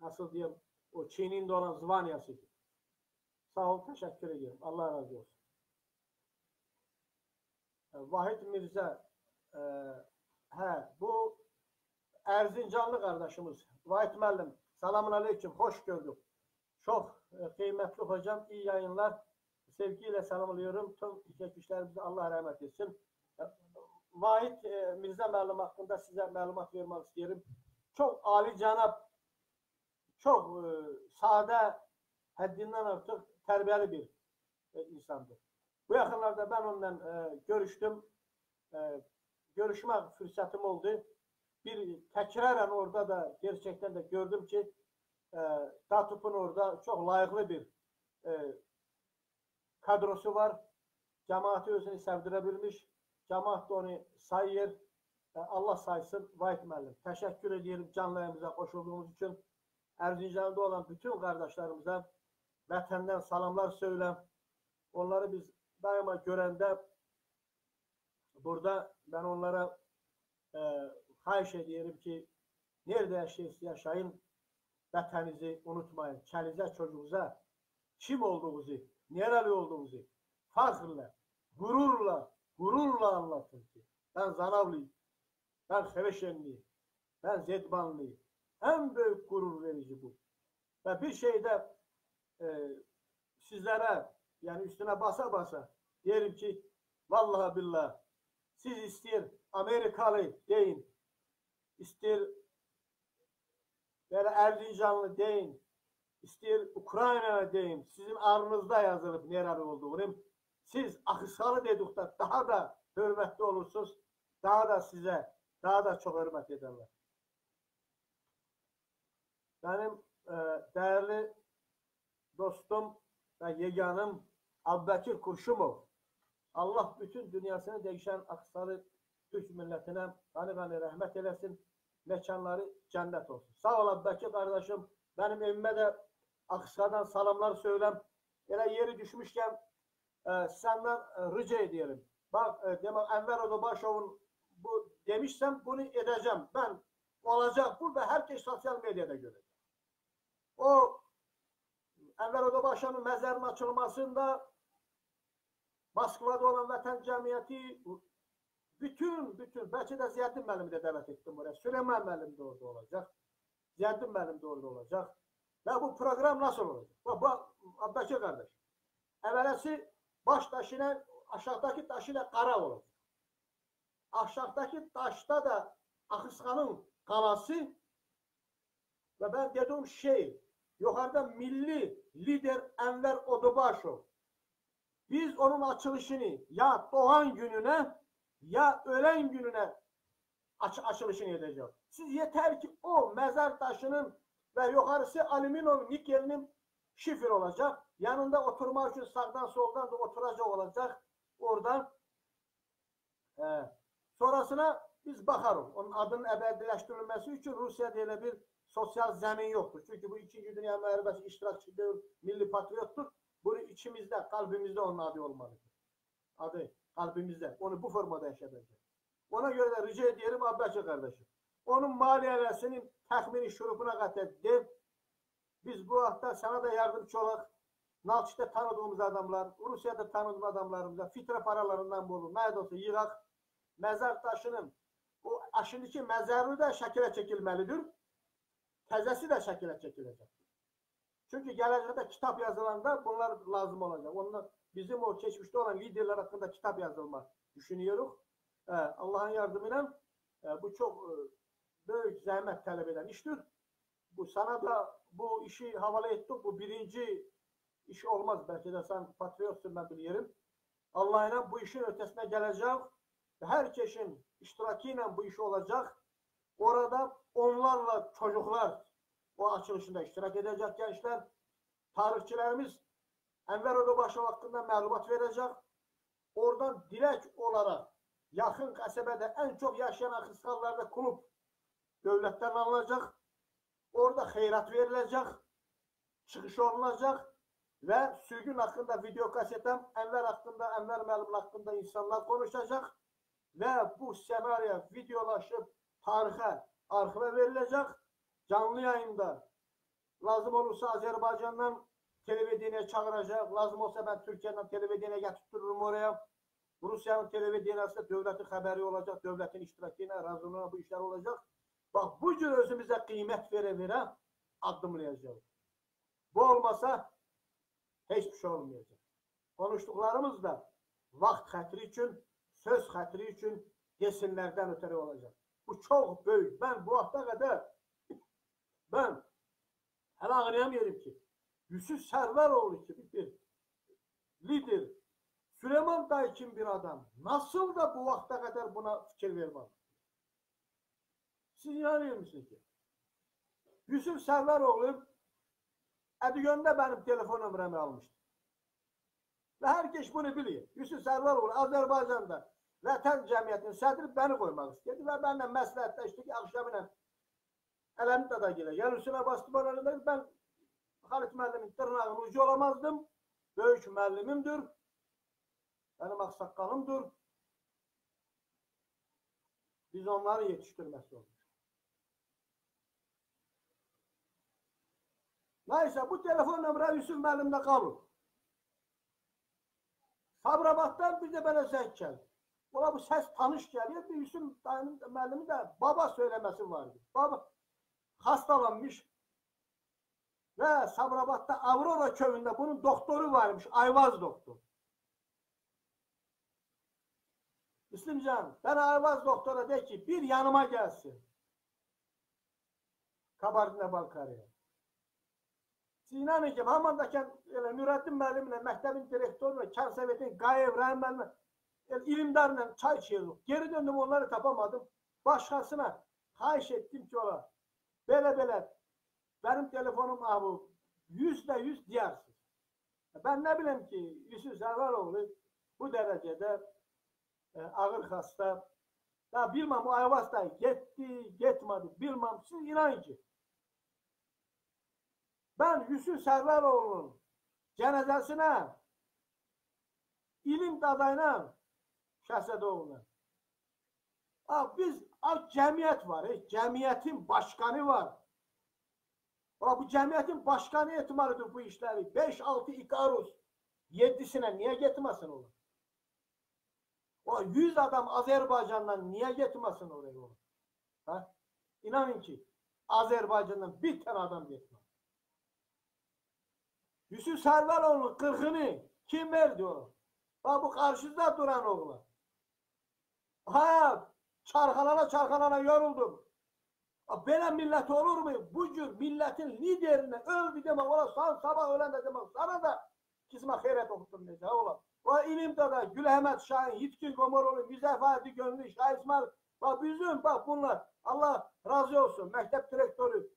nasıl diyeyim o Çin'in de olan zıvanyası. Sağ ol, teşekkür ediyorum. Allah razı olsun. E, Vahit Mirza e, he, bu Erzincanlı kardeşimiz Vahit Müellim. Selamun Aleyküm, hoş gördük. Çok e, kıymetli hocam, iyi yayınlar. Sevgiyle selamlıyorum. Tüm geçmişlerimize Allah rahmet etsin. E, Vahit e, Mirza Müellim hakkında size məlumat vermek istiyorum. Çok âli canap, çok e, sade, haddinden artık terbiyeli bir e, insandır. Bu yaxınlarda mən onunla ə, e, görüşdüm. Ə, e, görüşmə fürsətim oldu. Bir təkrarən orada da gerçəkdən də gördüm ki, e, ə, Datup'un orada çox layiqli bir ə, kadrosu var. Cəmaatı özünü sevdirə bilmiş. Cəmaat da onu sayır. Ə, Allah saysın Vahid müəllim. Təşəkkür edirəm canlı yayımıza qoşulduğunuz üçün. Erzincan'da olan bütün kardeşlerimize vatenden salamlar söyle. Onları biz daima görende burada ben onlara e, xahiş ediyorum ki nerede yaşayırsa yaşayın vətənizi unutmayın. Kəlinizə, çocuğunuza kim olduğunuzu, nereli olduğunuzu fazla, gururla, gururla anlatın ki ben Zanavlıyım, ben Xeveşenliyim, ben Zedbanlıyım. En büyük gurur verici bu. Ve bir şeyde e, sizlere yani üstüne basa basa Deyərim ki, vallaha billah, siz istəyir Amerikalı deyin, istəyir belə Erzincanlı deyin, istəyir Ukraynalı deyin, sizin arınızda yazılıb nerəli olduğunu, siz axışalı dedikdə daha da hörmətli olursunuz, daha da sizə, daha da çox hörmət edərlər. Mənim e, dəyərli dostum və yeganım Abbəkir Kurşumov Allah bütün dünyasını değişen Aksalı Türk milletine gani gani rahmet eylesin. Mekanları cennet olsun. Sağ ol Abbekir kardeşim. Benim evime de Aksar'dan salamlar söylem. Yine yeri düşmüşken e, senden e, rica ediyorum. Bak e, demek Enver Odabaşov'un bu demişsem bunu edeceğim. Ben olacak bu ve herkes sosyal medyada görecek. O Enver Odabaşov'un mezarının açılmasında Moskvada olan vətən cəmiyyəti bütün, bütün, bəlkə də Ziyəddin müəllimi də dəvət etdim oraya. Süleyman müəllim də orada olacaq. Ziyəddin müəllim də orada olacaq. Və bu proqram nasıl olacaq? Və bu Abbəkir qardaş. Əvvələsi baş daşı ilə aşağıdakı daşı ilə qara olacaq. Aşağıdakı daşda da Axısxanın qalası və mən dedim şey, yuxarıda milli lider Ənvər Odubaşov Biz onun açılışını ya doğan gününe ya ölen gününe aç açılışını edeceğiz. Siz yeter ki o mezar taşının ve yukarısı alüminyum nikelinin şifir olacak. Yanında oturma için sağdan soldan da oturacak olacak. Oradan e, sonrasına biz bakarız. Onun adının ebedileştirilmesi için Rusya'da öyle bir sosyal zemin yoktur. Çünkü bu İkinci Dünya Müharebesi iştirakçı bir milli patriottur. Bunu içimizde, kalbimizde onun adı olmalıdır. Adı kalbimizde. Onu bu formada yaşatacak. Ona göre de rica ediyorum Abbasi kardeşim. Onun maliyesinin tahmini şurupuna kat etti. Biz bu hafta sana da yardımcı olarak Nalçı'da tanıdığımız adamlar, Rusya'da tanıdığımız adamlarımıza fitre paralarından bulu, ne olsa yığaq, mezar taşının o aşındaki mezarı da şekile çekilmelidir. Tezesi de şekile çekilecek. Çünkü gelecekte kitap yazılanda bunlar lazım olacak. Onlar bizim o geçmişte olan liderler hakkında kitap yazılma düşünüyoruz. Ee, Allah'ın yardımıyla e, bu çok e, büyük zahmet talep eden iştir. Bu sana da bu işi havalı ettik. Bu birinci iş olmaz. Belki de sen patriotsun ben biliyorum. Allah'ına bu işin ötesine gelecek. Herkesin iştirakiyle bu iş olacak. Orada onlarla çocuklar o açılışında iştirak edecek gençler. Tarihçilerimiz Enver Odabaşı hakkında məlumat verecek. Oradan dilek olarak yakın kasabede en çok yaşayan akıskallarda kulüp devletten alınacak. Orada hayrat verilecek. Çıkış olunacak. Ve sürgün hakkında video kasetem Enver hakkında, Enver Melum hakkında insanlar konuşacak. ve bu senaryo videolaşıp tarihe arşive verilecek. canlı yayında lazım olursa Azərbaycandan televidiyaya çağıracaq. Lazım olsa mən Türkiyədən televidiyaya gətirtirim oraya. Rusiyanın televidiyasında dövlətin xəbəri olacaq, dövlətin iştirakı ilə, razılığına bu işlər olacaq. Bax, bu cür özümüzə qiymət verə-verə addımlayacaq. Bu olmasa heç bir şey olmayacaq. Konuşduqlarımız da vaxt xətri üçün, söz xətri üçün desinlərdən ötəri olacaq. Bu çox böyük. Mən bu vaxta qədər mən hələ anlayamıyorum ki, Yusuf Sərvəroğlu kimi bir lider, Süleyman dayı kimi bir adam nasıl da bu vaxta qədər buna fikir vermez? Siz inanıyor musunuz ki? Yusuf Sərvəroğlu Ədigöndə benim telefon nömrəmi almışdı. Ve herkes bunu biliyor. Yusuf Sərvaroğlu Azərbaycanda Vətən Cəmiyyətinin sədri beni koymak istedi ve benimle məsləhətləşdik akşamına Ələmi Dada gilə. Yəni üstünə bastı dedi, ben Halit müəllimin tırnağının ucu olamazdım. Böyük müəllimimdir. Benim aksakalımdır. Biz onları yetiştirmesi olmuş. Neyse bu telefon nömrə Yusuf müəllimdə qalır. Sabirabaddan bir de bana zəng gəldi. Ola bu ses tanış geliyor. Bir Yusuf müəllimi de baba söylemesi vardı. Baba hastalanmış ve Sabirabadda Aurora köyünde bunun doktoru varmış. Ayvaz doktor. Müslümcan, ben Ayvaz doktora de ki bir yanıma gelsin. Kabardine Balkarya. Siz inanın ki, Hamandakən elə Nürəddin müəllimlə, məktəbin direktoruyla, Kərsovetin Qayev Rəhim müəllimlə, ilimdarla çay içiyoruz. Geri döndüm onları tapamadım. Başkasına xahiş ettim ki ola. Belə belə benim telefonum abi yüzde yüz diyarsız. Ben ne bileyim ki Yusuf Zərvaroğlu bu derecede e, ağır hasta. Ya bilmem o Ayvaz'da gitti, gitmedi bilmem. Siz inanın ki ben Yusuf Sərvaroğlu'nun cənazəsinə ilim dadayla Şəhsədoğlu'na Abi biz abi cemiyet var. E, cemiyetin başkanı var. Abi bu cemiyetin başkanı etmelidir bu işleri. 5-6 İkarus yedisine niye getirmesin onu? O 100 adam Azerbaycan'dan niye getirmesin oraya onu? Ha? İnanın ki Azerbaycan'dan bir tane adam getirmez. Yusuf Serveroğlu'nun kırkını kim verdi ona? Bak bu karşıda duran oğlan. Ha, çarkalana çarkalana yoruldum. Böyle millet olur mu? Bu cür milletin liderine öldü demek ola san sabah ölen de demek sana da kisme hayret okuttum diyecek ola. O ilimde de Gülahmet Şahin, Yitkin Komoroğlu, Müzefferdi Gönlü, Şah İsmail, bak bizim bak bunlar Allah razı olsun. Mektep direktörü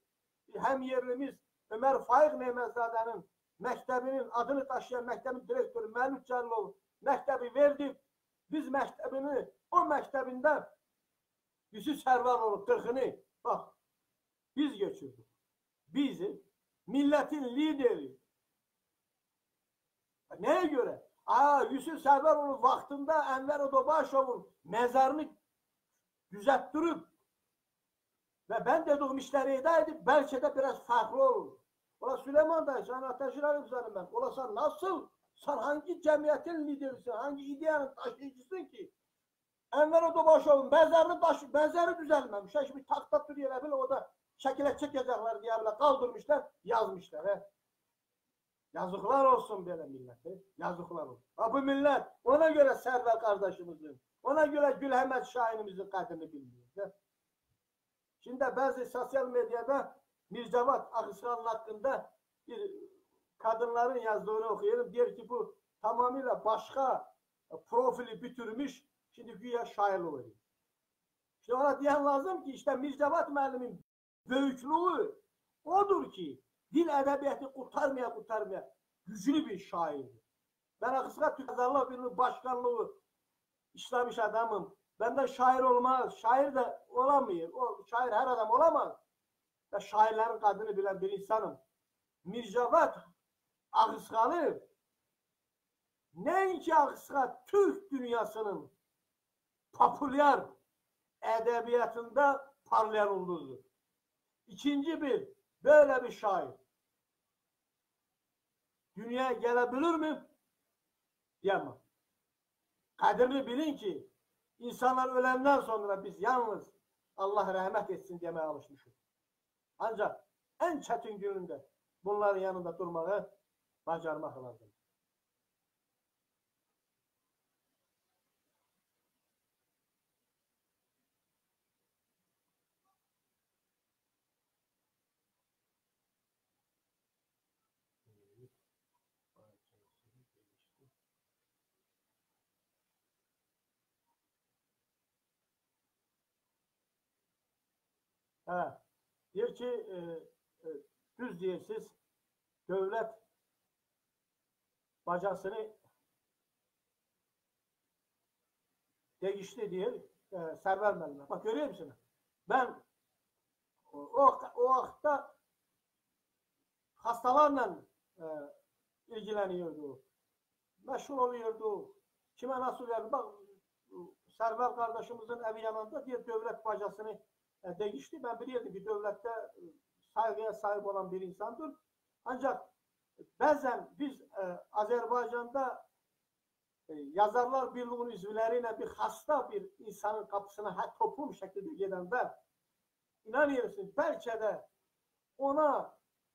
hem yerlimiz Ömer Faik Mehmetzade'nin məktəbinin adını daşıyan məktəbin direktoru Məlik Cəlilov məktəbi verdi. Biz məktəbini, o məktəbində Yusuf Sərvaroğlu 40-ını bax biz götürdük. Bizi milletin lideri. Neye göre? Aa, Yusuf Sərvaroğlu vaxtında Enver Odobaşov'un mezarını düzelttirip ve ben dediğim işleri edeydi belki de biraz farklı olur. Ola Süleyman dayı sen ateşler üzerine ben. Ola sen nasıl, sen hangi cemiyetin liderisin, hangi ideyanın taşıyıcısın ki? Enver Otobaşov'un mezarını taş, mezarı düzelmemiş. Ha şimdi takta duruyor bile o da şekile çekecekler diye bile kaldırmışlar, yazmışlar. He. Yazıklar olsun böyle millete. Yazıklar olsun. Ha bu millet ona göre Server kardeşimizin, ona göre Gülhemet Şahin'imizin kadrini bilmiyor. He. Şimdi bazı sosyal medyada Mircevat Akışkan'ın hakkında bir kadınların yazdığını okuyalım. Diyor ki bu tamamıyla başka profili bitirmiş. Şimdi güya şair oluyor. İşte ona diyen lazım ki işte Mircevat müəllimin böyüklüğü odur ki dil edebiyatı kurtarmaya kurtarmaya güçlü bir şairdir. Ben Akışkan Türk Yazarlar Birliği başkanlığı işlemiş adamım. Benden şair olmaz. Şair de olamıyor. O şair her adam olamaz ve şairlerin kadını bilen bir insanım. Mircavat Ağızkalı neyinki Ağızka Türk dünyasının popüler edebiyatında parlayan ulduzdur. İkinci bir, böyle bir şair. Dünyaya gelebilir mi? Diyemem. Kadrini bilin ki insanlar ölenden sonra biz yalnız Allah rahmet etsin demeye alışmışız. Ancak en çetin gününde bunların yanında durmayı bacarmak lazım. Ha, diyor ki e, e, düz diyesiz devlet bacasını değişti diye e, Server Melih. Bak görüyor musun? Ben o, o, o hastalarla e, ilgileniyordu. Meşhur oluyordu. Kime nasıl verdi? Bak Server kardeşimizin evi yanında diye devlet bacasını E, değişti. Ben bilirdim ki dövlətdə e, sayğıya sahib olan bir insandır. Ancaq bəzən biz e, ə, Azərbaycanda ə, Yazarlar Birliği'nin üzvləri ilə bir xasta bir insanın qapısına hə, toplum şəklində gedəndə inanıyorsunuz bəlkə də ona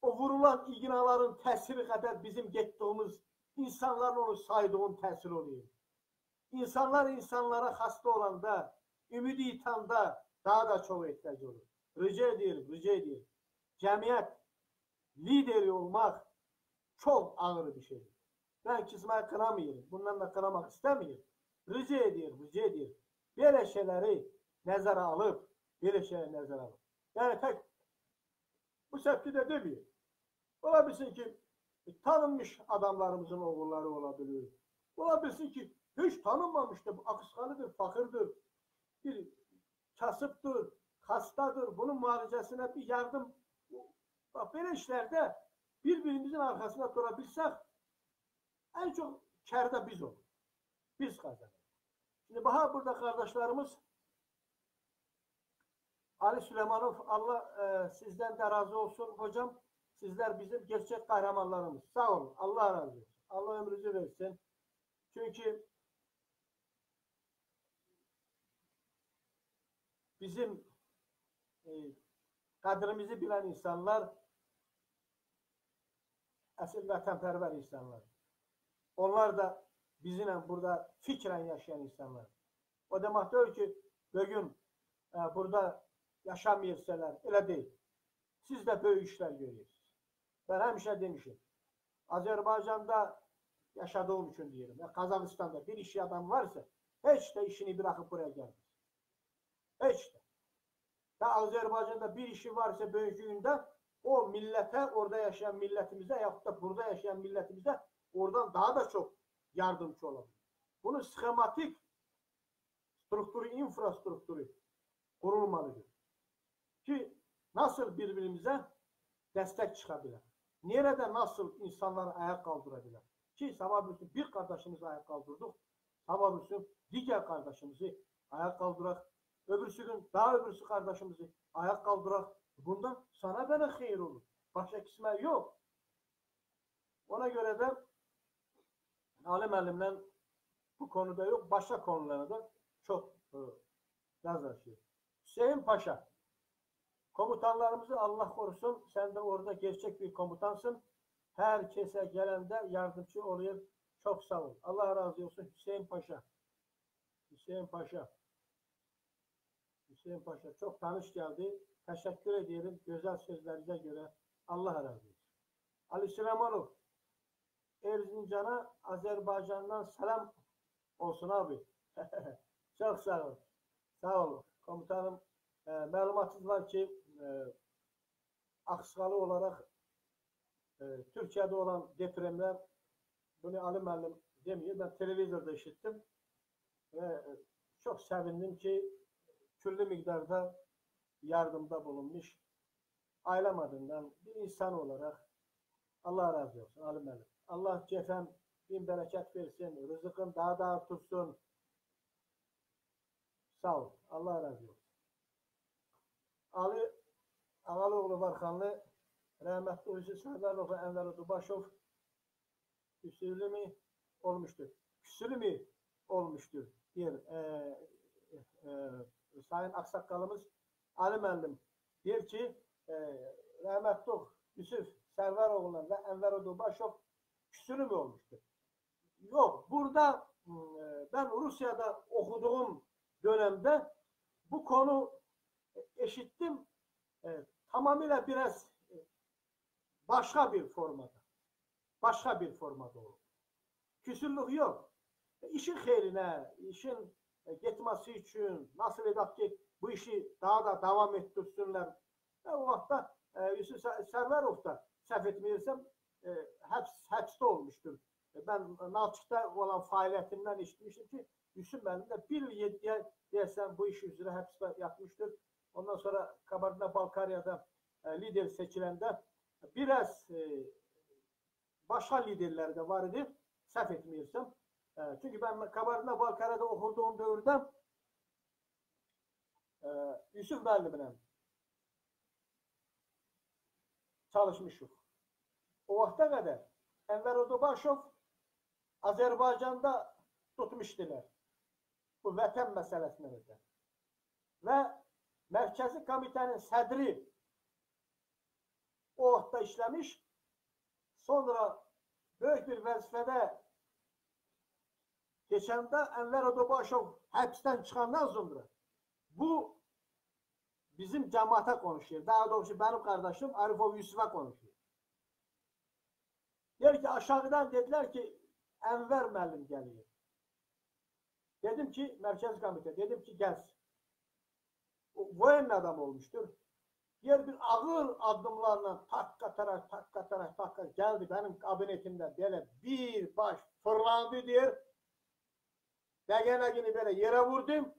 o vurulan iqnaların təsiri qədər bizim getdiyimiz insanların onu saydığın təsir oluyor. İnsanlar insanlara xasta olanda, ümidi itanda, daha da çok ihtiyaç olur. Rica ediyorum, rica ediyorum. Cemiyet lideri olmak çok ağır bir şey. Ben kismaya kınamıyorum. Bundan da kınamak istemiyorum. Rica ediyorum, rica ediyorum. Böyle şeyleri nezara alıp, böyle şeyleri nezara alıp. Yani tek bu septi de demiyor. Olabilsin ki tanınmış adamlarımızın oğulları olabilir. Olabilsin ki hiç tanınmamıştır. Akıskalıdır, fakirdir. Bir kasıptır, hastadır. Bunun muhalefesine bir yardım. Bak böyle işlerde birbirimizin arkasında durabilsek en çok kârda biz olur. Biz kazanırız. Şimdi Bahar burada kardeşlerimiz Ali Süleymanov Allah e, sizden de razı olsun hocam. Sizler bizim gerçek kahramanlarımız. Sağ olun. Allah razı olsun. Allah ömrünüzü versin. Çünkü bizim e, kadrimizi bilen insanlar esil vatanperver insanlar. Onlar da bizimle burada fikren yaşayan insanlar. O demek değil ki bugün e, burada yaşamayırsalar. Öyle değil. Siz de böyle işler görüyorsunuz. Ben hemşe demişim. Azerbaycan'da yaşadığım için diyelim. Ya Kazakistan'da bir iş adam varsa hiç de işini bırakıp buraya gelmez. Hiç de. Ya Azerbaycan'da bir işi varsa bölgüğünde o millete, orada yaşayan milletimize yahut da burada yaşayan milletimize oradan daha da çok yardımcı olabilir. Bunun skematik struktürü, infrastruktürü kurulmalıdır. Ki nasıl birbirimize destek çıkabilir? Nerede nasıl insanları ayak kaldırabilir? Ki sabah bütün bir kardeşimizi ayak kaldırdık. Sabah bütün diğer kardeşimizi ayak kaldırak. Öbürsü gün daha öbürsü kardeşimizi ayak kaldırak. Bundan sana bana hayır olur. Başka kısmı yok. Ona göre de alim elimden bu konuda yok. Başka konularda çok e, yazlaşıyor. Hüseyin Paşa komutanlarımızı Allah korusun. Sen de orada gerçek bir komutansın. Herkese gelende yardımcı oluyor. Çok sağ ol. Allah razı olsun Hüseyin Paşa. Hüseyin Paşa. Hüseyin Paşa çok tanış geldi. Teşekkür ederim güzel sözlerinize göre. Allah razı olsun. Ali Süleymanov Erzincan'a Azerbaycan'dan selam olsun abi. çok sağ ol. Sağ ol. Komutanım e, məlumatınız var ki e, Aksalı olarak e, Türkiye'de olan depremler bunu Ali müəllim demiyor. Ben televizyonda işittim ve e, çok sevindim ki küllü miktarda yardımda bulunmuş. Ailem adından bir insan olarak Allah razı olsun Ali müəllim. Allah cefen bin bereket versin, rızıkın daha da artırsın. Sağ ol. Allah razı olsun. Ali Ağalıoğlu Varxanlı, rəhmətli Hüsnü Sərdarov və Ənvər Dubaşov küsülü mü olmuştur? Küsülü mü olmuştur? Diyor. E, e, Sayın Aksakalımız Ali Müəllim deyir ki, e, rəhmətli Yusuf Sərvaroğlu və Ənvər Dubaşov küsülü mü olmuştur? Yok. Burada e, ben Rusya'da okuduğum dönemde bu konu eşittim. E, tamamıyla biraz e, başka bir formada. Başka bir formada olur. Küsürlük yok. E, işin xeyrinə, işin e, getməsi üçün, nasıl edək ki, bu işi daha da davam etdirsinlər. E, o vaxtda e, Yusuf Sər- Sərvərov da səhv etmiyorsam e, həbs, həbsdə olmuşdur. E, ben Nalçık'ta olan faaliyetinden işitmiştim ki Yusuf Müəllim bir yıl yediye deyəsən bu iş üzrə həbsdə yatmıştır. Ondan sonra Kabardino-Balkarya'da e, lider seçiləndə biraz e, başka liderler de var idi. Səhv etmiyorsam. E, çünkü ben Kabardino-Balkarya'da okuduğum dövrdə e, Yusuf müəllimlə çalışmışıq. O vaxta qədər Enver Odobaşov Azerbaycan'da tutmuşdular. Bu vətən məsələsindən ötə. Və Mərkəzi Komitənin sədri o vaxtda işləmiş. Sonra böyük bir vəzifədə keçəndə Enver Odobaşov həbsdən çıxandan sonra bu bizim cəmaata konuşuyor. Daha doğrusu benim kardeşim Arifov Yusuf'a konuşuyor. Der ki aşağıdan dediler ki Enver müəllim geliyor. Dedim ki merkez komite dedim ki gelsin. Voyen adam olmuştur. Diğer bir ağır adımlarla tak atarak tak atarak tak geldi benim kabinetimde böyle bir baş fırlandı diyor. Degenegini böyle yere vurdum.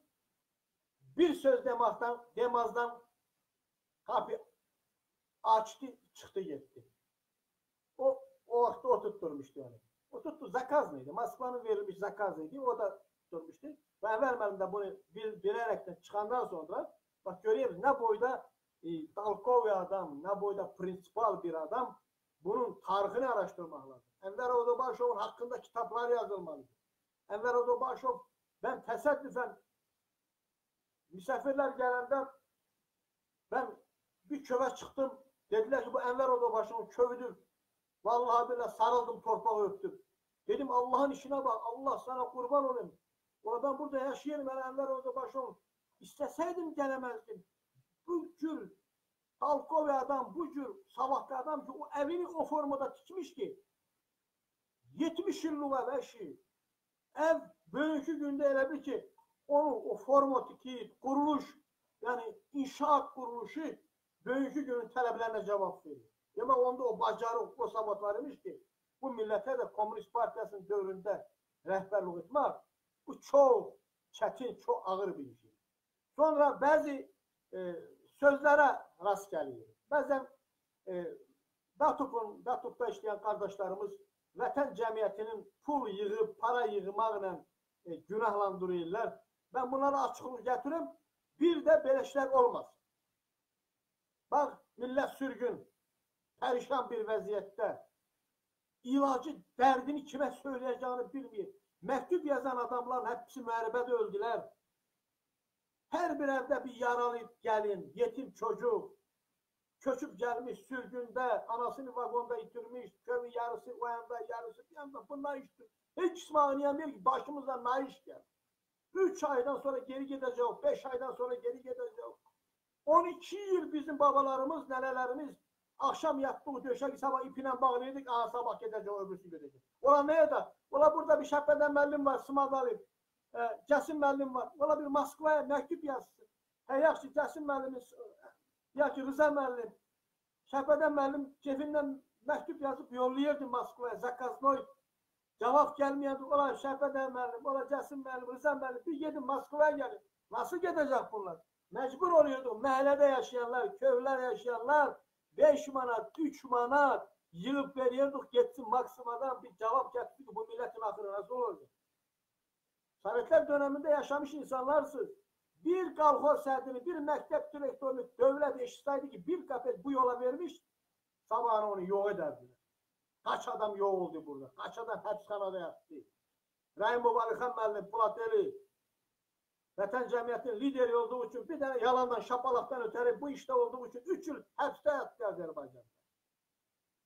Bir söz demazdan, demazdan kapı açtı çıktı gitti. O o vakti oturtturmuştu onu. Oturttu zakaz mıydı? Moskva'nın verilmiş zakazıydı. O da durmuştu. Ve evvel de bunu bil, bilerekten çıkandan sonra bak görüyoruz ne boyda e, Dalkov bir adam, ne boyda prinsipal bir adam bunun tarihini araştırmak lazım. Enver Odobaşov'un hakkında kitaplar yazılmalıdır. Enver Odobaşov ben tesadüfen misafirler gelende ben bir köve çıktım. Dediler ki bu Enver Odobaşı'nın kövüdür. Vallahi bile sarıldım torpağı öptüm. Dedim Allah'ın işine bak. Allah sana kurban olayım. Ulan ben burada yaşayayım. Ben Enver Odobaşı'nın isteseydim gelemezdim. Bu cür halko ve adam bu cür savaklı adam ki o evini o formada tikmiş ki 70 yıllığa beşi Ev bugünkü gündə elə bil ki, onun o formatı quruluş, yəni inşaat quruluşu bugünkü günün tələblərinə cavab verir. Demək onda o bacarıq, o sabat var imiş ki, bu millətə də Komünist Partiyasının dövründə rəhbərlik etmək bu çox çətin, çox ağır bir işdir. Sonra bəzi e, sözlərə rast gəlirik. Bəzən e, Datup'un, Datup'da işləyən qardaşlarımız vətən cəmiyyətinin pul yığıb, para yığmaqla e, günahlandırırlar. Ben bunlara açıqlıq gətirim. Bir de belə işlər olmaz. Bak millet sürgün, perişan bir vəziyyətdə ilacı dərdini kimə söyləyəcəyini bilmir. Məktub yazan adamların hepsi müharibədə öldülər. Her bir evde bir yaralı gelin, yetim çocuk, köçüp gelmiş sürgünde, anasını vagonda itirmiş, köyün yarısı o yanda, yarısı bir yanda. Bunlar işte hiç anlayamıyor ki başımıza ne iş geldi. Üç aydan sonra geri gideceğiz, beş aydan sonra geri gideceğiz. 12 yıl bizim babalarımız, nenelerimiz akşam yattığı döşek sabah ipine bağlıyorduk, aha sabah gideceğiz, öbürsü gidecek. Ola neye de? Ola burada bir şəbhədən müəllim var, Smadalı. E, Cəsim müəllim var. Ola bir Moskvaya məktub yazsın. Hə, yaxşı, Cəsim müəllimiz, ya ki Rıza müəllim, şəbhədən müəllim cebindən məktub yazıb yollayırdı Moskvaya, zakaznoy. Cavab gelmeyəndi, ola şəbhədən müəllim, ola Cəsim müəllim, Rıza müəllim, bir gedin Moskvaya gelin. Nasıl gedəcək bunlar? Mecbur oluyorduk. Mahallede yaşayanlar, köyler yaşayanlar 5 manat, 3 manat yığıp veriyorduk geçsin maksimadan bir cevap getirdi ki bu milletin aklı nasıl olacak? Sovyetler döneminde yaşamış insanlarsınız. Bir kalkol sədrini, bir məktəb direktorunu dövlət eşitsaydı ki, bir qəpik bu yola vermiş, sabahını onu yok ederdiler. Kaç adam yok oldu burada. Kaç adam hapishanede yattı. Rahim Babalıkan müəllim, Pulateli, Vətən Cəmiyyətinin lideri olduğu için bir tane yalandan, şapalaktan öteri bu işte olduğu için 3 yıl hapiste yattı Azerbaycan'da.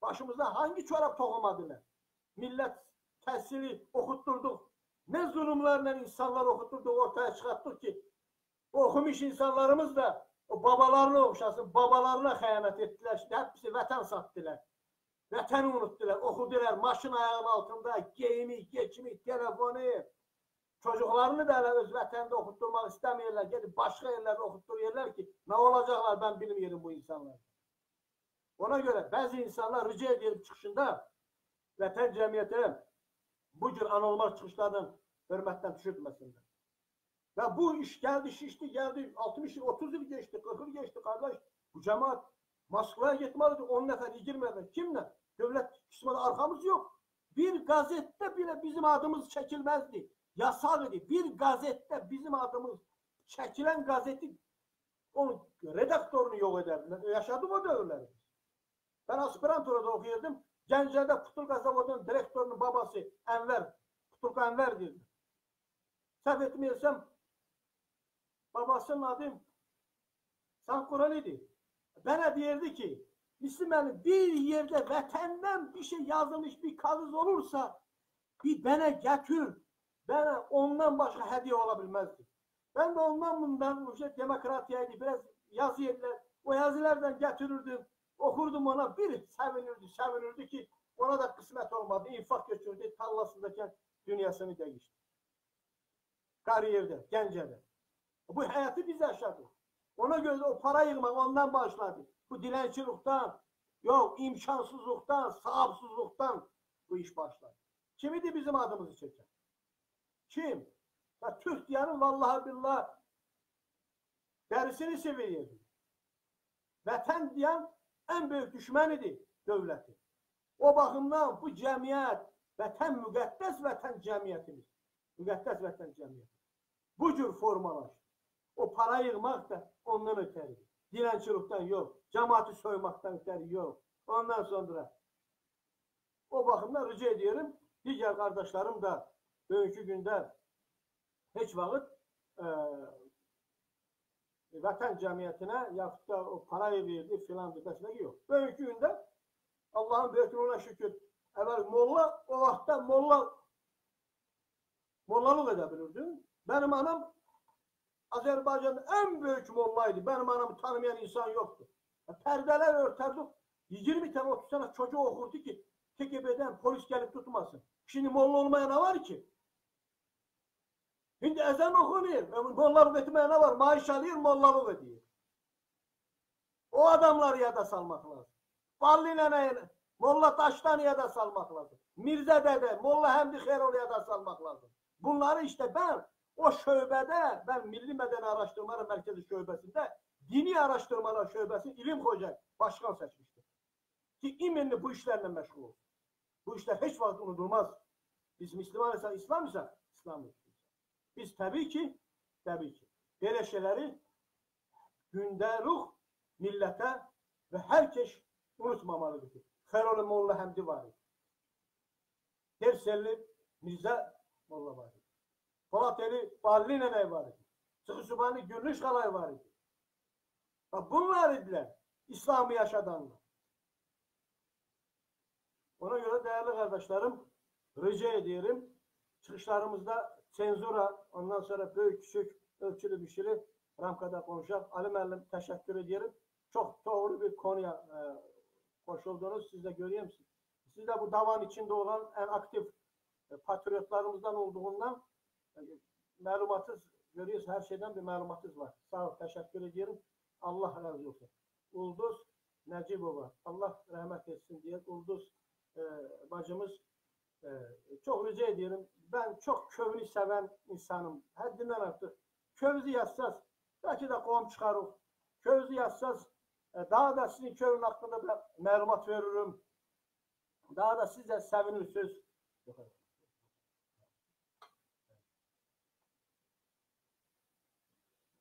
Başımızda hangi çorap tokumadılar? Millet təhsili okutturdık. Ne zulümlerle insanlar okuturduk ortaya çıkarttık ki okumuş insanlarımız da o babalarına okşasın, babalarına xəyanət etdilər. İşte hepsi vətən sattılar. Vətəni unuttular, okudular maşın ayağının altında, geyimi, geçimi, telefonu. Çocuklarını da elə öz vətənində okutturmaq istəmirlər. Gedib başqa yerlərdə okutturuyorlar ki, ne olacaklar ben bilmiyorum bu insanlar. Ona göre bəzi insanlar rica edilip çıxışında vətən cəmiyyətinə bu cür anormal çıxışlardan hörmətdən düşürtməsinlər. Ve bu iş geldi şişti geldi 60 yıl 30 yıl geçti 40 yıl geçti kardeş. Bu cemaat Moskva'ya gitmedi 10 nefer 20 nefer. Kimle? Devlet kısmında arkamız yok. Bir gazette bile bizim adımız çekilmezdi. Yasak idi. Bir gazette bizim adımız çekilen gazeti onun redaktörünü yok ederdiler. Yaşadım o dönemleri. Ben aspirantorada okuyordum. Gence'de Putulka Zavodu'nun direktörünün babası Enver. Putulka Enver diyordu. Səhv etmiyorsam babasının adı Sankural idi. Bana derdi ki Müslümanın bir yerde vətəndən bir şey yazılmış bir kağız olursa bir bana getir. Bana ondan başka hediye olabilmezdi. Ben de ondan bundan işte demokratiyaydı biraz yazı yerler. O yazılardan getirirdim. Okurdum ona bir sevinirdi sevinirdi ki ona da kısmet olmadı. İnfak götürdü tarlasındaki dünyasını değişti. Kariyerde, Gence'de. Bu həyatı biz yaşadık. Ona görə o para yığmaq ondan başladı. Bu dilənçilikdən, yox imkansızlıqdan, sahibsizlikdən bu iş başladı. Kim idi bizim adımızı çəkən? Kim? Ya Türk diyarı vallahi billah dərisini seviyyədir. Vətən deyən ən böyük düşmənidir dövləti. O baxımdan bu cəmiyyət, vətən müqəddəs vətən cəmiyyətimiz, müqəddəs vətən cəmiyyəti bu cür formalaşır. O para yığmaq da ondan ötəri. Dilencilikten yok. Cemaati soymaktan ötəri yok. Ondan sonra o bakımdan rica ediyorum. Diğer kardeşlerim de bugünkü günde hiç vakit e, vətən cəmiyyətinə yaxud da o parayı verdi filan desinə yok. Bugünkü günde Allah'ın böyüklüğüne şükür. Evet molla o vaxtda molla mollalıq edə bilirdi. Benim anam Azerbaycan'da en büyük mollaydı. Benim anamı tanımayan insan yoktu. Perdeler örterdik. 20 tane 30 tane çocuğu okurdu ki TKB'den polis gelip tutmasın. Şimdi molla olmaya ne var ki? Şimdi ezan okunuyor. Mollalık etmeye ne var? Maaş alıyor, mollalık ediyor. O adamları ya da salmak lazım. Balli neneye, Molla Taştan ya da salmak lazım. Mirza dede, Molla Hamdi Xeyrol ya da salmak lazım. Bunları işte ben o şöbede, ben Milli Medeni Araştırmalar Merkezi şöbesinde Dini Araştırmalar Şöbesi İlim Hoca başkan seçmişti. Ki imenli bu işlerle meşgul olsun. Bu işler hiç vakit unutulmaz. Biz Müslüman ise İslam ise İslam Biz tabii ki tabii ki böyle şeyleri gündelik millete ve herkes unutmamalıdır ki. Ferol Molla Hamdi var. Derselli Mirza Molla var. Polateli Balli Nene var. Sıkısubani Gürlüş Kalay var. Bak bunlar idiler. İslam'ı yaşadanlar. Ona göre değerli kardeşlerim rica ediyorum. Çıkışlarımızda senzura, ondan sonra büyük küçük ölçülü bir şeyi ramkada konuşacak. Ali Müəllim teşekkür ediyorum. Çok doğru bir konuya e, koşuldunuz. Siz de görüyor musunuz? Siz de bu davan içinde olan en aktif e, patriotlarımızdan olduğundan məlumatınız görüyorsunuz. Her şeyden bir məlumatınız var. Sağ ol, teşekkür ediyorum. Allah razı olsun. Ulduz Necibova. Allah rahmet etsin diye Ulduz e, bacımız e, çok rica ediyorum. Ben çok kövünü seven insanım. Haddinden artık. Kövüzü yazsaz. Belki de kovum çıkarır. Kövüzü yazsaz. E, daha da sizin köyün hakkında da məlumat veririm. Daha da siz de sevinirsiniz.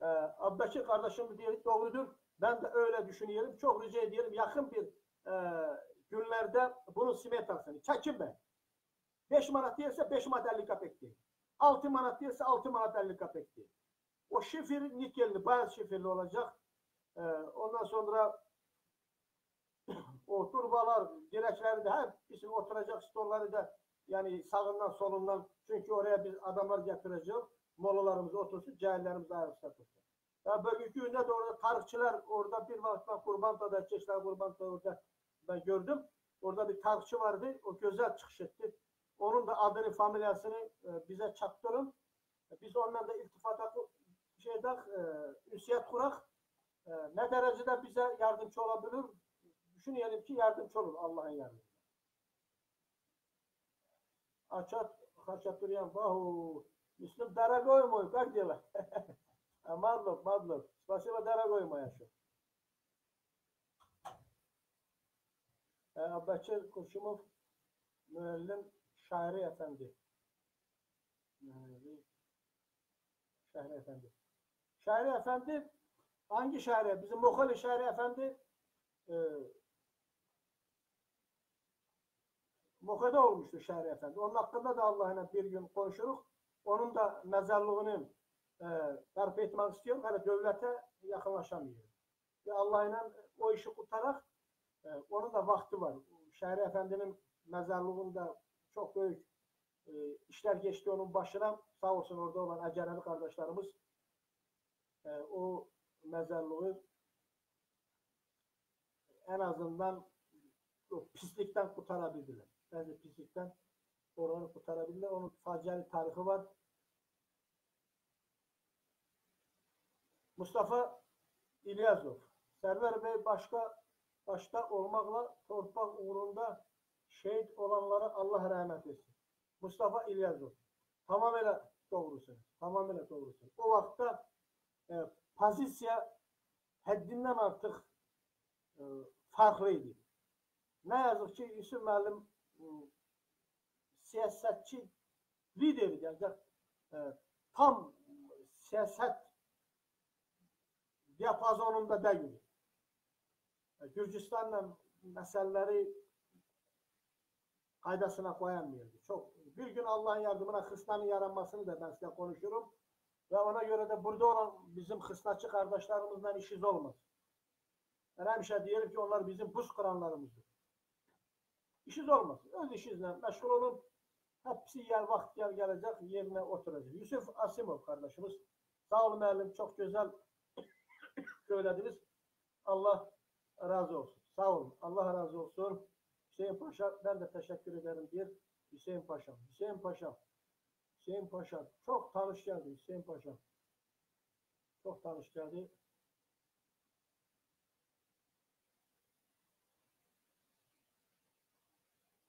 Ee, Abbakir kardeşim diye doğrudur. Ben de öyle düşünüyorum. Çok rica ediyorum. Yakın bir e, günlerde bunun simetasını. Çekin be. 5 manat yerse 5 manat 50 kapekti. 6 manat yerse 6 manat 50 kapekti. O şifir nikelli, bayağı şifirli olacak. Ee, ondan sonra o turbalar, direkleri de hepsi oturacak stolları da yani sağından solundan çünkü oraya biz adamlar getireceğiz. Molalarımız otursun, cahillerimiz ayakta tutsun. Ya bugünkü günde de orada tarıkçılar orada bir vakit ben Kurbanto'da, Çeşler Kurbanto'da orada ben gördüm. Orada bir tarıkçı vardı. O güzel çıkış etti. Onun da adını, familyasını e, bize çaktırın. Biz onunla da iltifata şeyde e, ünsiyet kurak. E, ne derecede bize yardımcı olabilir? Düşünelim ki yardımcı olur Allah'ın yardımı. Açat, haçaturiyan bahu. Müslüm дорогой мой, как дела? Мадлов, Мадлов. Спасибо, дорогой мой еще. Abbakir Kurşumov müellim şairi efendi. Müellim şairi efendi. Şairi efendi hangi şairi? Bizim Mokholi şairi efendi e, Mokho'da olmuştu şairi efendi. Onun hakkında da Allah'ına bir gün konuşuruz. Onun da mezarlığını e, darp etmek istiyor. Hani devlete yakınlaşamıyor. Ve Allah'ına o işi kurtarak e, onun da vakti var. Şair Efendi'nin mezarlığında çok büyük e, işler geçti onun başına. Sağ olsun orada olan aceleli kardeşlerimiz e, o mezarlığı en azından o pislikten kurtarabildiler. Bence pislikten oranı qurtarabilirlər. Onun faciəli tarixi var. Mustafa İlyazov. Sərvər bəy başqa başda olmaqla torpaq uğrunda şehit olanlara Allah rəhmət etsin. Mustafa İlyazov. Tamamilə doğrusu. Tamamilə doğrusu. O vaxtda e, pozisiya həddindən artıq e, farklı idi. Ne yazık ki Yusuf müəllim e, siyasetçi lideri yani e, tam siyaset diapazonunda değil. E, Gürcistan'la meseleleri kaydasına koyamıyordu. Çok bir gün Allah'ın yardımına Hristiyan'ın yaranmasını da ben size konuşurum. Ve ona göre de burada olan bizim Hristiyançı kardeşlerimizden işiz olmaz. Ben hemşe diyelim ki onlar bizim buz kıranlarımızdır. İşiz olmaz. Öz işinizle meşgul olun. Hepsi yer vakit yer gelecek yerine oturacak. Yusuf Asimov kardeşimiz. Sağ olun müellim. Çok güzel söylediniz. Allah razı olsun. Sağ olun. Allah razı olsun. Hüseyin Paşa ben de teşekkür ederim bir Hüseyin Paşa. Hüseyin Paşa. Hüseyin Paşa. Çok tanış geldi Hüseyin Paşa. Çok tanış geldi.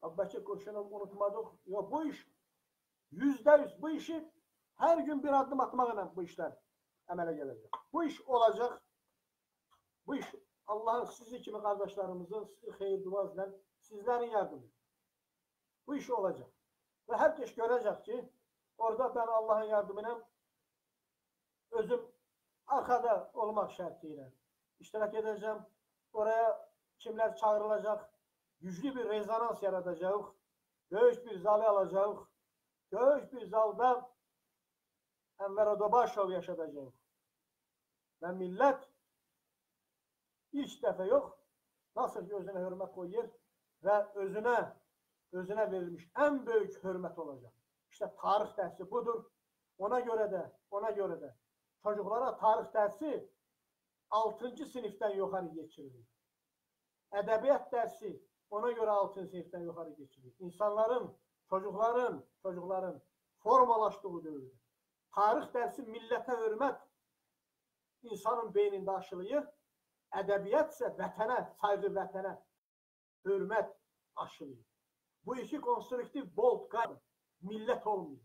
Bəlkə Qoşanov unutmadıq. Yox, bu iş yüzdə yüz bu işi hər gün bir addım atmaqla bu işlər əmələ gələcək. Bu iş olacaq. Bu iş Allahın sizi kimi qardaşlarımızın, sizi xeyirduazla, sizlərin yardımı. Bu iş olacaq. Və hər kəs görəcək ki, orada mən Allahın yardımı ilə özüm arxada olmaq şərti ilə iştirak edəcəm. Oraya kimlər çağırılacaq, güclü bir rezonans yaratacağıq. Böyük bir zalı alacağıq. Böyük bir zalda Ənvər Odobaşov yaşadacağıq. Və millət ilk dəfə yox, nasıl ki özünə hörmət qoyur və özünə özünə verilmiş ən böyük hörmət olacaq. İşte tarix dərsi budur. Ona görə də, ona görə də çocuklara tarix dərsi 6-cı sinifdən yuxarı keçirilir. Ədəbiyyat dərsi Ona görə 6-cı sinifdən yuxarı keçirik. İnsanların, çocukların, çocukların formalaşdığı dövrdə tarix dərsi millətə hörmət insanın beynində aşılıyır. Ədəbiyyat isə vətənə, sayğı vətənə hörmət aşılıyır. Bu iki konstruktiv bolt qayda millət olmuyor.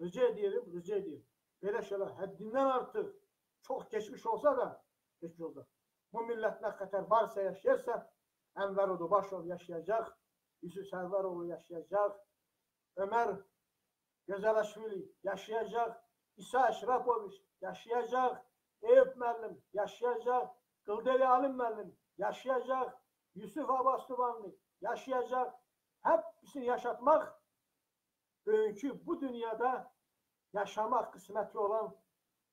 Rica edirəm, rica edirəm. Belə şeylər həddindən artıq çox keçmiş olsa da, heç yolda bu millətin nə qədər varsa yaşayırsa, Ənvər Odubaşov yaşayacaq, Yusuf Sərvaroğlu yaşayacaq, Ömer Gözələşvili yaşayacaq, İsa Eşrefoviç yaşayacak. Eyüp müəllim yaşayacak. Kıldeli Alim müəllim yaşayacak. Yusuf Abbas Tubanlı yaşayacak. Hepsini yaşatmak bugünkü bu dünyada yaşamak kısmeti olan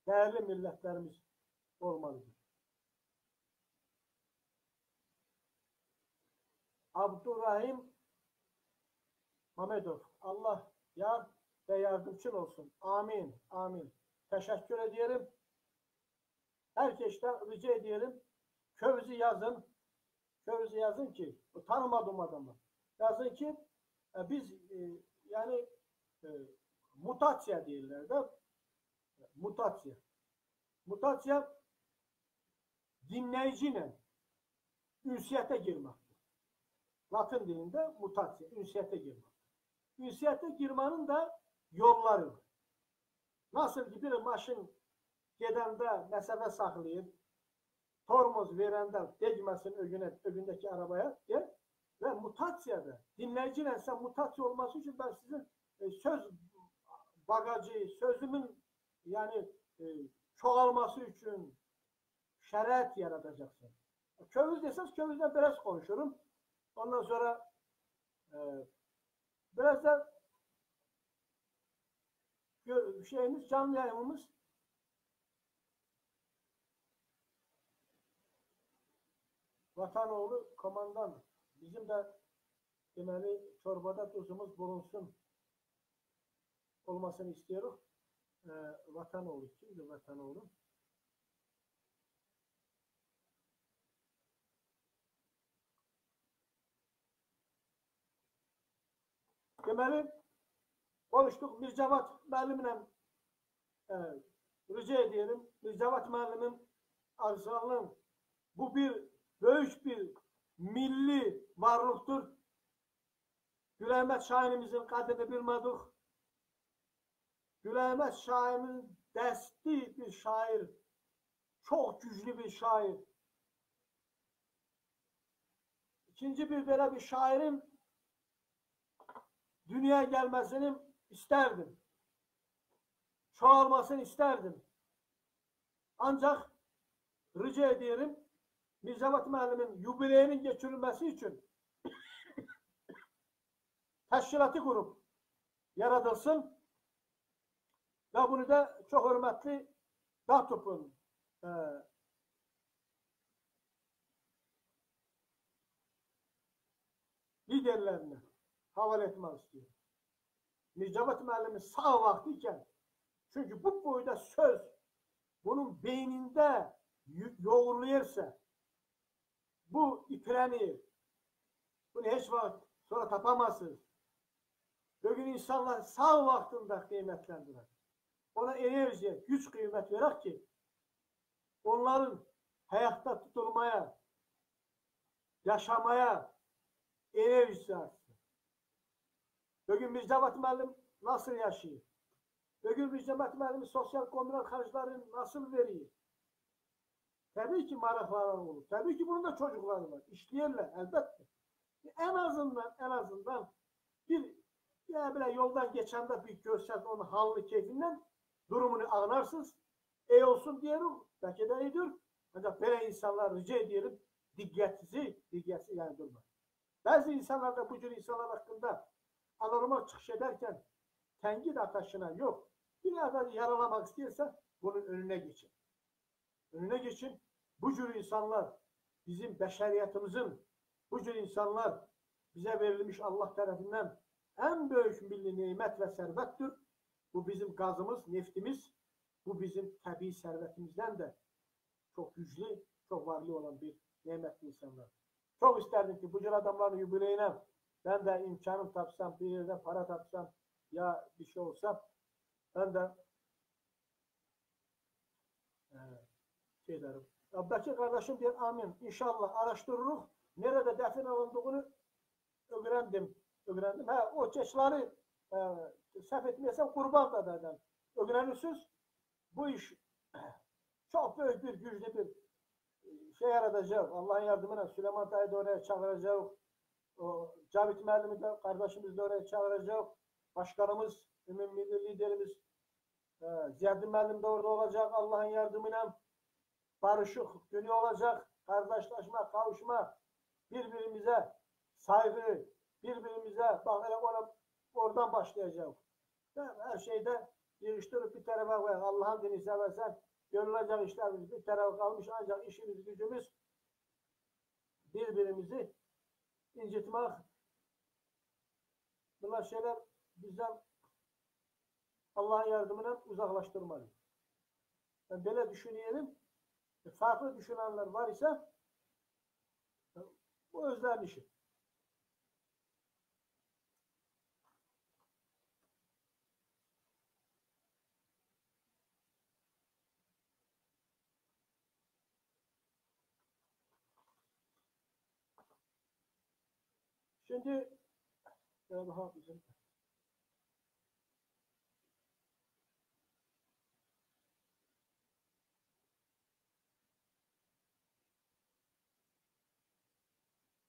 değerli milletlerimiz olmalıdır. Abdurrahim Mamedov. Allah yar ve yardımcın olsun. Amin. Amin. Teşekkür ederim. Herkesten rica ederim. Kövüzü yazın. Kövüzü yazın ki tanımadığım adamı. Yazın ki e, biz e, yani e, mutasya değiller de mutasya. Mutasya dinleyiciyle ünsiyete girmektir. Latin dilinde mutasya, ünsiyete girmek. Ünsiyete girmenin de yolları var. Nasıl ki bir maşın gedəndə məsəfə saxlayıb, tormoz verəndə degməsin ögünə, ögündəki arabaya der və mutasiyada dinləyici ilə sən mutasiya olması üçün ben sizin e, söz bagajı, sözümün yani e, çoğalması üçün şərait yaradacaqsın. Kövüz desəz kövüzdən biraz konuşurum. Ondan sonra e, biraz da şeyimiz, canlı yayınımız Vatanoğlu komandan. Bizim de deməli çorbada tuzumuz bulunsun olmasını istiyoruz. Ee, Vatanoğlu kimdir Vatanoğlu? Deməli konuştuk Mircavat müəllimlə e, rica ediyorum. Mircavat müəllimim Arzuhan'ın bu bir büyük bir milli varlıktır. Güləmət şairimizin qədrini bilmədik. Güləmət şairinin dəsti bir şair, çok güçlü bir şair. İkinci bir böyle bir şairin dünyaya gelmesini isterdim. Çoğalmasını isterdim. Ancak rica ediyorum Mirzavat müəllimin yubileyinin geçirilmesi için təşkilatı kurup yaradılsın ve bunu da çok hürmetli Datup'un e, liderlerine havale etmek istiyorum. Mircavat müəllimi sağ vaktiyken çünkü bu boyda söz bunun beyninde yo- yoğurulursa bu itirenir. Bunu hiç vakit sonra tapamazsınız. Bugün insanlar sağ vaktinde kıymetlendiler. Ona enerji, güç kıymet verir ki onların hayatta tutulmaya, yaşamaya enerjisi artsın. Bugün Mircavat müəllim nasıl yaşıyor? Bugün Mircavat müəllimi sosyal kommunal harclarını nasıl veriyor? Tabii ki maraqları olur. Tabii ki bunun da çocukları var. İşleyirler elbette. En azından en azından bir ya böyle yoldan geçende bir görsel onun halını keyfinden durumunu anlarsınız. İyi olsun diyelim. Belki de iyidir. Ancak böyle insanlar rica ediyorum dikkatsizi, dikkatsiz yani durma. Bazı insanlar da bu tür insanlar hakkında anormal çıkış ederken tenkit ataşına yok. Bir adam yaralamak istiyorsa bunun önüne geçin. Önüne geçin. Bu tür insanlar bizim beşeriyetimizin bu tür insanlar bize verilmiş Allah tarafından en büyük milli nimet ve servettir. Bu bizim gazımız, neftimiz, bu bizim tabi servetimizden de çok güçlü, çok varlı olan bir nimetli insanlar. Çok isterdim ki bu tür adamların yubileyine ben de imkanım tapsam, bir yerden para tapsam ya bir şey olsa ben de e, şey derim. Abdaki kardeşim diyor amin. İnşallah araştırırız. Nerede defin alındığını öğrendim. Öğrendim. Ha, o çeşitleri e, səhv etmeyesem kurban da dedim. Öğrenirsiniz. Bu iş çok büyük bir güçlü bir e, şey yaratacak. Allah'ın yardımıyla Süleyman Dayı da oraya çağıracak. O Cavit Müellimi de kardeşimiz de oraya çağıracak. Başkanımız, ümumi milli liderimiz Ee, Ziyadin Müəllim de orada olacak Allah'ın yardımıyla. Barışık günü olacak. Kardeşleşme, kavuşma, birbirimize saygı, birbirimize bak hele ona, oradan başlayacak. Her şeyde yığıştırıp bir tarafa koy. Allah'ın dini seversen görülecek işlerimiz bir tarafa kalmış ancak işimiz gücümüz birbirimizi incitmek. Bunlar şeyler bizden Allah'ın yardımıyla uzaklaştırmalı. Ben böyle düşünüyorum. E, Farklı düşünenler var ise e, bu özlerinin işi. Şimdi e, daha bizim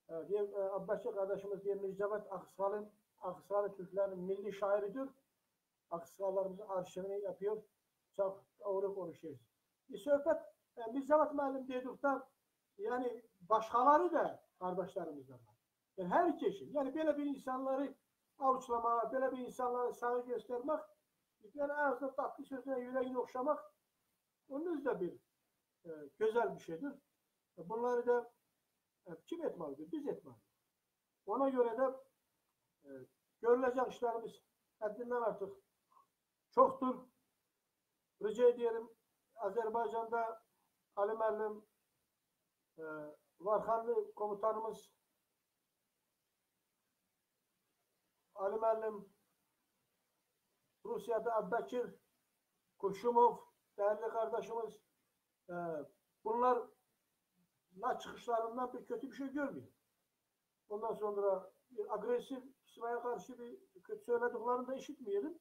Evet, diye, e, Abbasi kardeşimiz diye Mircevat Akskal'ın Aksalı Türklerin milli şairidir. Aksallarımızın arşivini yapıyor. Çok doğru konuşuyor. Bir sohbet e, Mircevat müəllim dedikten yani başkaları da kardeşlerimizden var. Yani her kişi. Yani böyle bir insanları avuçlamak, böyle bir insanlara saygı göstermek, yani ağzına tatlı sözüne yüreğini okşamak onun da bir e, güzel bir şeydir. E, Bunları da e, kim etmelidir? Biz etmeliyiz. Ona göre de e, görülecek işlerimiz haddinden artık çoktur. Rica ediyorum Azerbaycan'da Ali Müəllim, e, Varxanlı komutanımız Ali Müəllim, Rusya'da Abbakir, Kurşumov, değerli kardeşimiz, e, bunlar la çıkışlarından bir kötü bir şey görmüyor. Ondan sonra bir agresif İsmail'e karşı bir kötü söylediklerini de işitmeyelim.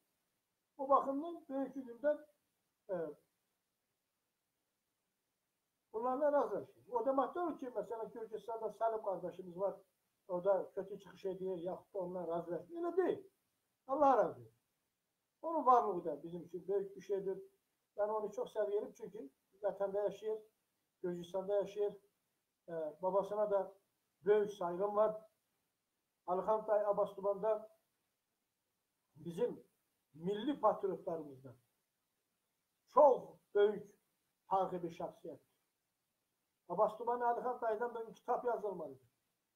O bakımdan büyük günden e, bunlarla razılaşıyor. O demek değil ki mesela Gürcistan'da Salim kardeşimiz var. O da kötü çıkış ediyor, yaptı onunla razılaşıyor. Öyle değil. Allah razı olsun. Onun varlığı da bizim için büyük bir şeydir. Ben onu çok seviyorum çünkü vatanda yaşıyor, Gürcistan'da yaşıyor. Ee, babasına da büyük saygım var. Alhantay Abastuban'da bizim milli patriotlarımızdan çok büyük takibi şahsiyet. Abastuban Alhantay'dan bir kitap yazılmalıdır.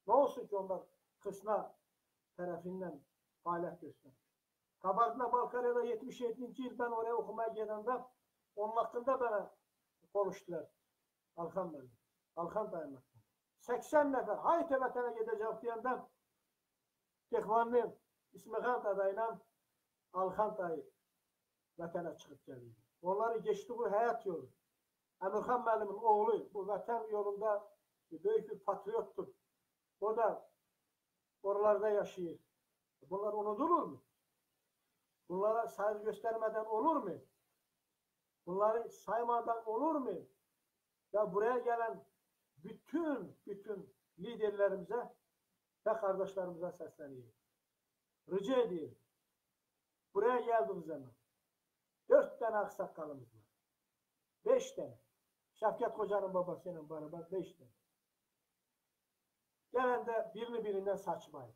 Ne olsun ki onlar kısna tarafından faaliyet gösterir. Kabardına Balkarya'da 77. yıl ben oraya okumaya gelende onun hakkında bana konuştular. Alkan Bey. Alkan dayanmakta. 80 nefer hayt vatana gidecek diyenden Tekvanlı İsmihan adayla Alkan dayı vatana çıkıp geldi. Onları geçti bu hayat yolu. Emirhan Müəllimin oğlu bu vatan yolunda büyük bir patriottur. O da oralarda yaşıyor. Bunlar unutulur mu? Bunlara saygı göstermeden olur mu? Bunları saymadan olur mu? Ya buraya gelen bütün bütün liderlerimize ve kardeşlerimize sesleniyor. Rica ediyorum. Buraya geldiğiniz zaman dört tane aksakalımız var. Beş tane. Şevket Hoca'nın babasıyla beraber beş tane. Gelen de birini birinden saçmayın.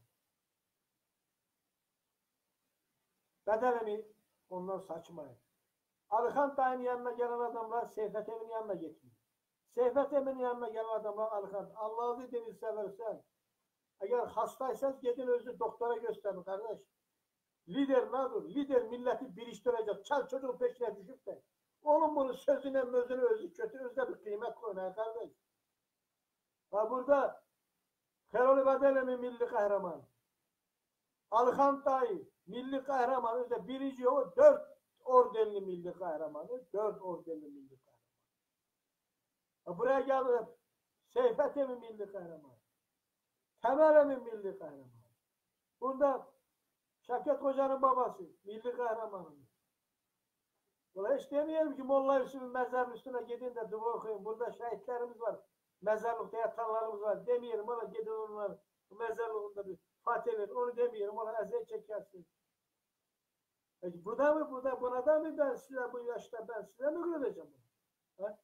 Bedelini ondan saçmayın. Arıkan dayının yanına gelen adamlar Seyfet Emin yanına gitmiyor. Seyfet Emin yanına gelen adamlar Arıkan. Allah'ı deniz seversen eğer hastaysanız gidin özü doktora gösterin kardeş. Lider nedir? Lider milleti birleştirecek. Çal çocuğun peşine düşüp de onun bunun sözüne mözünü özü kötü özde bir kıymet koyun kardeş. Ha burada Feroli Bedelemi milli kahraman. Alhan Tayi milli kahraman. Özde birinci o dört ordenli milli kahramanı. Dört ordenli milli kahraman. Buraya geldi. Seyfet mi milli kahraman? Temel mi milli kahraman? Bunda Şevket Hoca'nın babası milli kahramanımız. Dolayısıyla hiç demeyelim ki Molla Yusuf'un mezarının üstüne gidin de dua okuyun. Burada şehitlerimiz var. Mezarlıkta yatanlarımız var. Demeyelim ona gidin onları. Mezarlığında bir fatih verin. Onu demeyelim. Ona eziyet çekersin. Peki burada mı burada buna da mı ben size bu yaşta ben size mi bunu? Ha?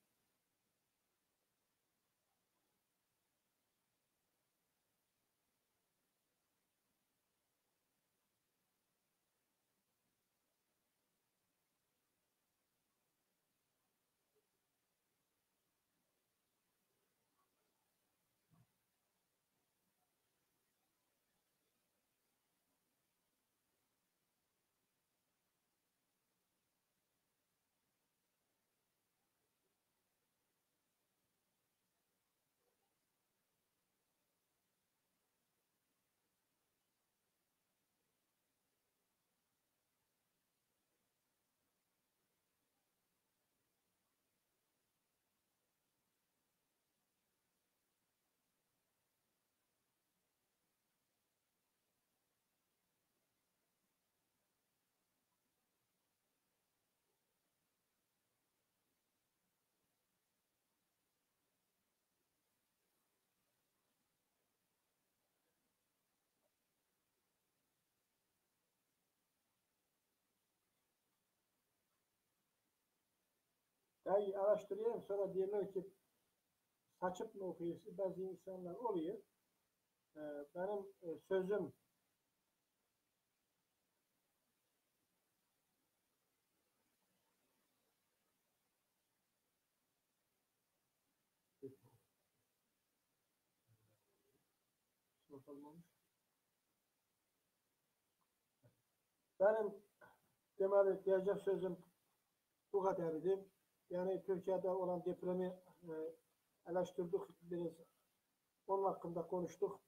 Ben araştırıyorum sonra diyorlar ki saçıp mı okuyorsun? Bazı insanlar oluyor. Ee, benim e, sözüm. Benim deməli diyecek sözüm bu kadar idi. Yani Türkiye'de olan depremi e, eleştirdik biraz. Onun hakkında konuştuk.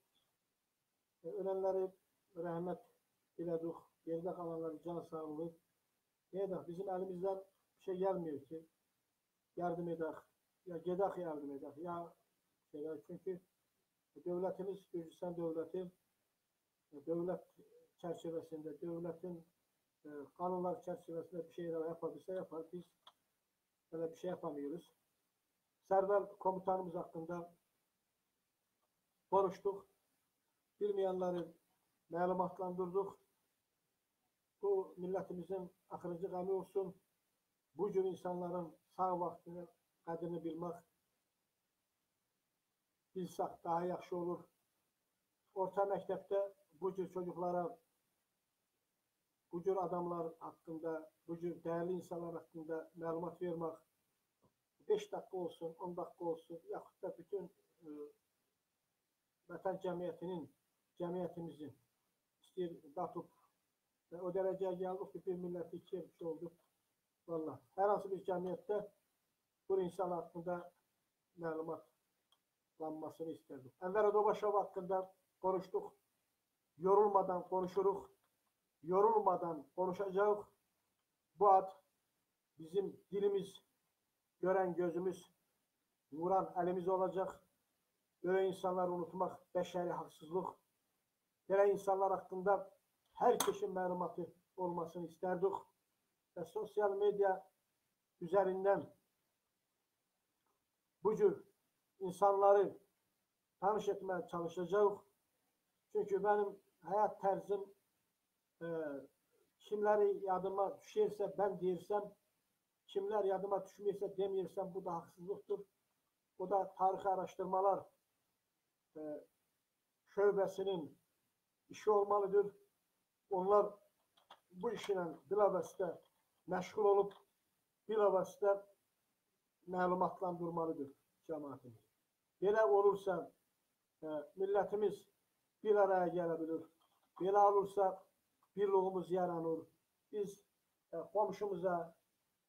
E, ölenleri rahmet diledik. Geride kalanları can sağlığı. Niye de bizim elimizden bir şey gelmiyor ki. Yardım edek. Ya gedek yardım edek. Ya şeyler çünkü devletimiz Gürcistan devleti e, devlet çerçevesinde devletin e, kanunlar çerçevesinde bir şeyler yapabilse yapar. Biz böyle bir şey yapamıyoruz. Server komutanımız hakkında konuştuk. Bilmeyenleri məlumatlandırdık. Bu milletimizin axırıncı qəmi olsun. Bu cür insanların sağ vaxtını, qədrini bilmək bilsək daha yaxşı olur. Orta məktəbdə bu cür çocuklara bu cür adamlar hakkında, bu cür değerli insanlar hakkında məlumat vermək 5 dakika olsun, 10 dakika olsun, yaxud da bütün e, vətən cəmiyyətinin, cəmiyyətimizin istəyir datıb və o dərəcəyə gəldik ki, bir milləti ikiyə bir şey. Valla, hər hansı bir cəmiyyətdə bu insan haqqında məlumatlanmasını isterdik. Enver Adobaşov hakkında konuştuk. Yorulmadan konuşuruz. Yorulmadan konuşacağız. Bu ad bizim dilimiz, gören gözümüz, vuran elimiz olacak. Böyle insanları unutmak beşeri haksızlık. Böyle insanlar hakkında herkesin məlumatı olmasını isterdik. Ve sosyal medya üzerinden bu cür insanları tanış etmeye çalışacağız. Çünkü benim hayat tarzım kimleri yadıma düşerse ben deyirsem kimler yadıma düşmeyirse demiyorsam bu da haksızlıktır. Bu da tarih araştırmalar e, şöbesinin işi olmalıdır. Onlar bu işle bilavasitə məşğul olub bilavasitə məlumatlandırmalıdır cəmaatimiz. Belə olursa e, millətimiz bir araya gələ bilir. Belə olursa birliğimiz yaranır. Biz e, komşumuza,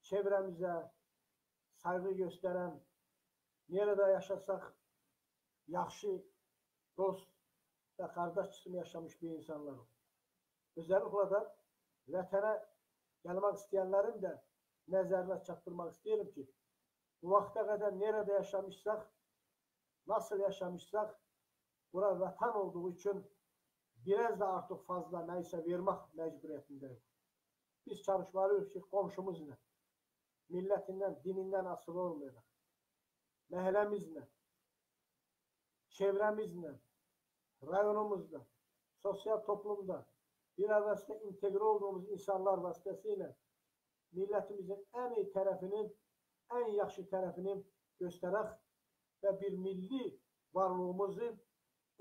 çevremize saygı gösteren, nerede yaşasak yaxşı dost ve kardeş kimi yaşamış bir insanlarım. Özellikle de vətənə gelmek isteyenlerin de nəzərinə çatdırmaq istəyirəm ki, bu vaxta qədər nerede yaşamışsak, nasıl yaşamışsak, bura vətən olduğu için biraz da artıq fazla nə isə vermək məcburiyyətindəyik. Biz çalışmalıyıq ki, qonşumuzla, millətindən, dinindən asılı olmayaraq, məhələmizlə, çevrəmizlə, rayonumuzda, sosial toplumda, bir əvvəzdə inteqrə olduğumuz insanlar vasitəsilə millətimizin ən iyi tərəfinin, ən yaxşı tərəfini göstərək və bir milli varlığımızı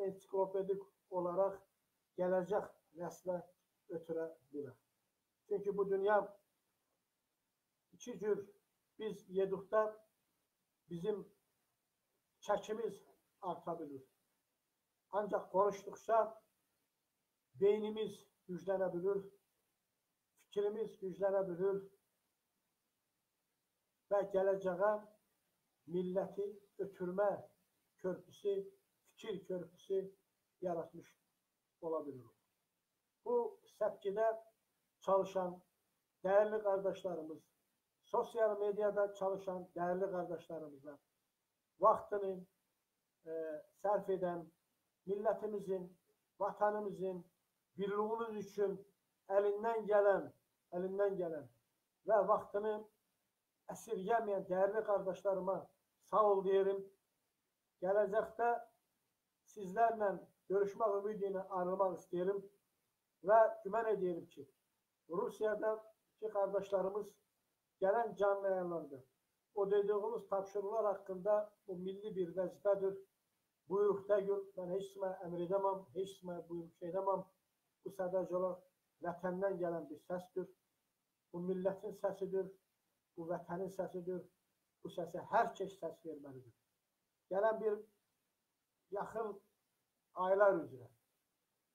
ensiklopedik olaraq gələcək nəslə ötürə bilər. Çünki bu dünya iki cür biz yeduqda bizim çəkimiz arta bilir. Ancaq konuşduqca beynimiz güclənə bilir, fikrimiz güclənə bilir və gələcəyə milləti ötürmə körpüsü, fikir körpüsü yaratmışdır. Olabilir. Bu sepkide çalışan değerli kardeşlerimiz, sosyal medyada çalışan değerli kardeşlerimize vaktini e, sarf eden milletimizin, vatanımızın, birliğimiz için elinden gelen, elinden gelen ve vaktini esirgemeyen değerli kardeşlerime sağ ol diyelim. Gelecekte sizlerle görüşmək ümidi ilə ayrılmaq istəyirəm və güman edirəm ki, Rusiyada iki qardaşlarımız gələn canlı yayınlandı. O dediğimiz tapşırıqlar haqqında bu milli bir vəzifədir. Buyruq təgür, mən heç kimə əmr edəməm, heç kimə buyruq edəməm. Bu sadəcə olaraq vətəndən gələn bir səsdir. Bu millətin səsidir, bu vətənin səsidir. Bu səsə hər kəs səs verməlidir. Gələn bir yaxın aylar üzere.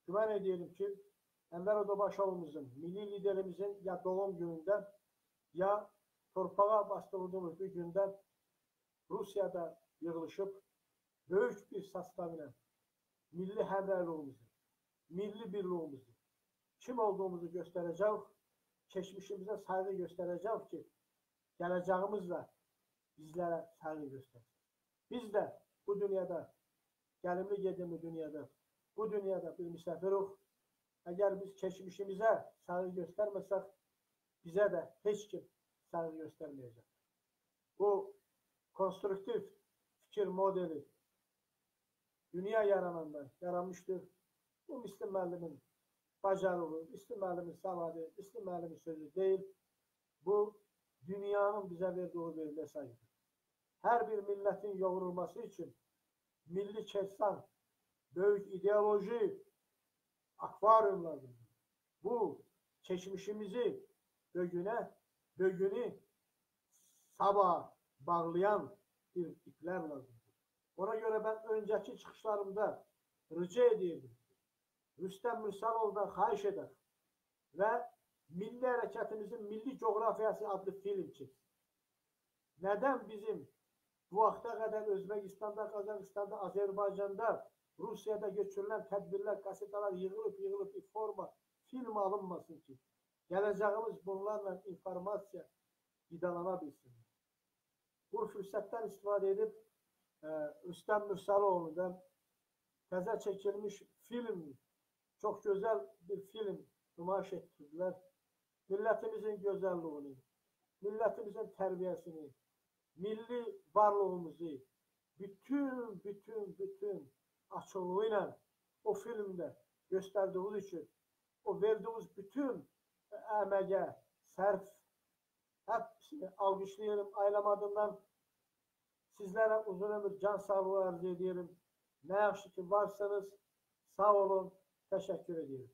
Güven ediyorum ki Enver Odabaşoğlu'muzun, milli liderimizin ya doğum gününden ya torpağa bastırdığımız bir günden Rusya'da yığılışıp büyük bir sastavla milli həmrəyliğimizi, milli birliğimizi, kim olduğumuzu göstereceğiz, geçmişimize saygı göstereceğiz ki geleceğimizle bizlere saygı göstersin. Biz de bu dünyada, gəlimli gedimli dünyada. Bu dünyada biz misafiruq. Əgər biz keçmişimizə sarı göstərməsək, bizə də heç kim sarı göstərməyəcək. Bu konstruktiv fikir modeli dünya yarananda yaranmışdır. Bu Müslüm müəllimin bacarığı, Müslüm müəllimin savadı, Müslüm müəllimin sözü deyil. Bu dünyanın bizə verdiyi bir mesajdır. Hər bir millətin yoğrulması üçün milli kəşfan, böyük ideoloji akvaryumlardır. Bu keçmişimizi bugüne, bugünü sabah bağlayan bir iplərlədir. Ona görə mən öncəki çıxışlarımda rica edirdim. Rüstəm Mürsalovdan xahiş edər və Milli Hərəkətimizin Milli Coğrafiyası adlı film çək. Nədən bizim Bu vaxta qədər Özbəkistanda, Qazaxıstanda, Azərbaycanda, Rusiyada götürülən tədbirlər, qasetələr yığılıb, yığılıb, forma, film alınmasın ki, gələcəyimiz bunlarla informasiya qidalana bilsin. Bu fürsətdən istifadə edib ə, Rüstəm Mürsəloğlu'da təzə çəkilmiş film, çox gözəl bir film nümayiş etdirdilər. Millətimizin gözəlliyini, millətimizin tərbiyəsini, milli varlığımızı bütün, bütün, bütün açılığıyla o filmde gösterdiğiniz için, o verdiğiniz bütün emeğe, sərf, hepsini alkışlayırım. Ailem adından sizlere uzun ömür, can sağlığı arzu ediyorum. Ne yaxşı ki varsanız sağ olun, teşekkür ediyorum.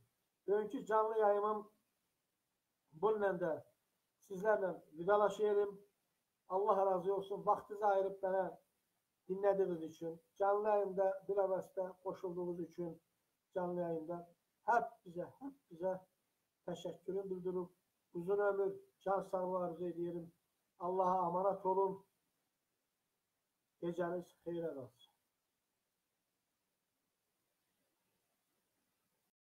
Bugünkü canlı yayımım bununla da sizlerle vidalaşıyorum. Allah razı olsun. Vaxtınızı ayırıb mənə dinlədiyiniz üçün, canlı yayında bir əvəzdə qoşulduğunuz üçün canlı yayında hər bizə, hər bizə təşəkkürüm bildirib. Uzun ömür, can sağlığı arzu edirəm. Allaha amanat olun. Gecəniz xeyrə qalsın.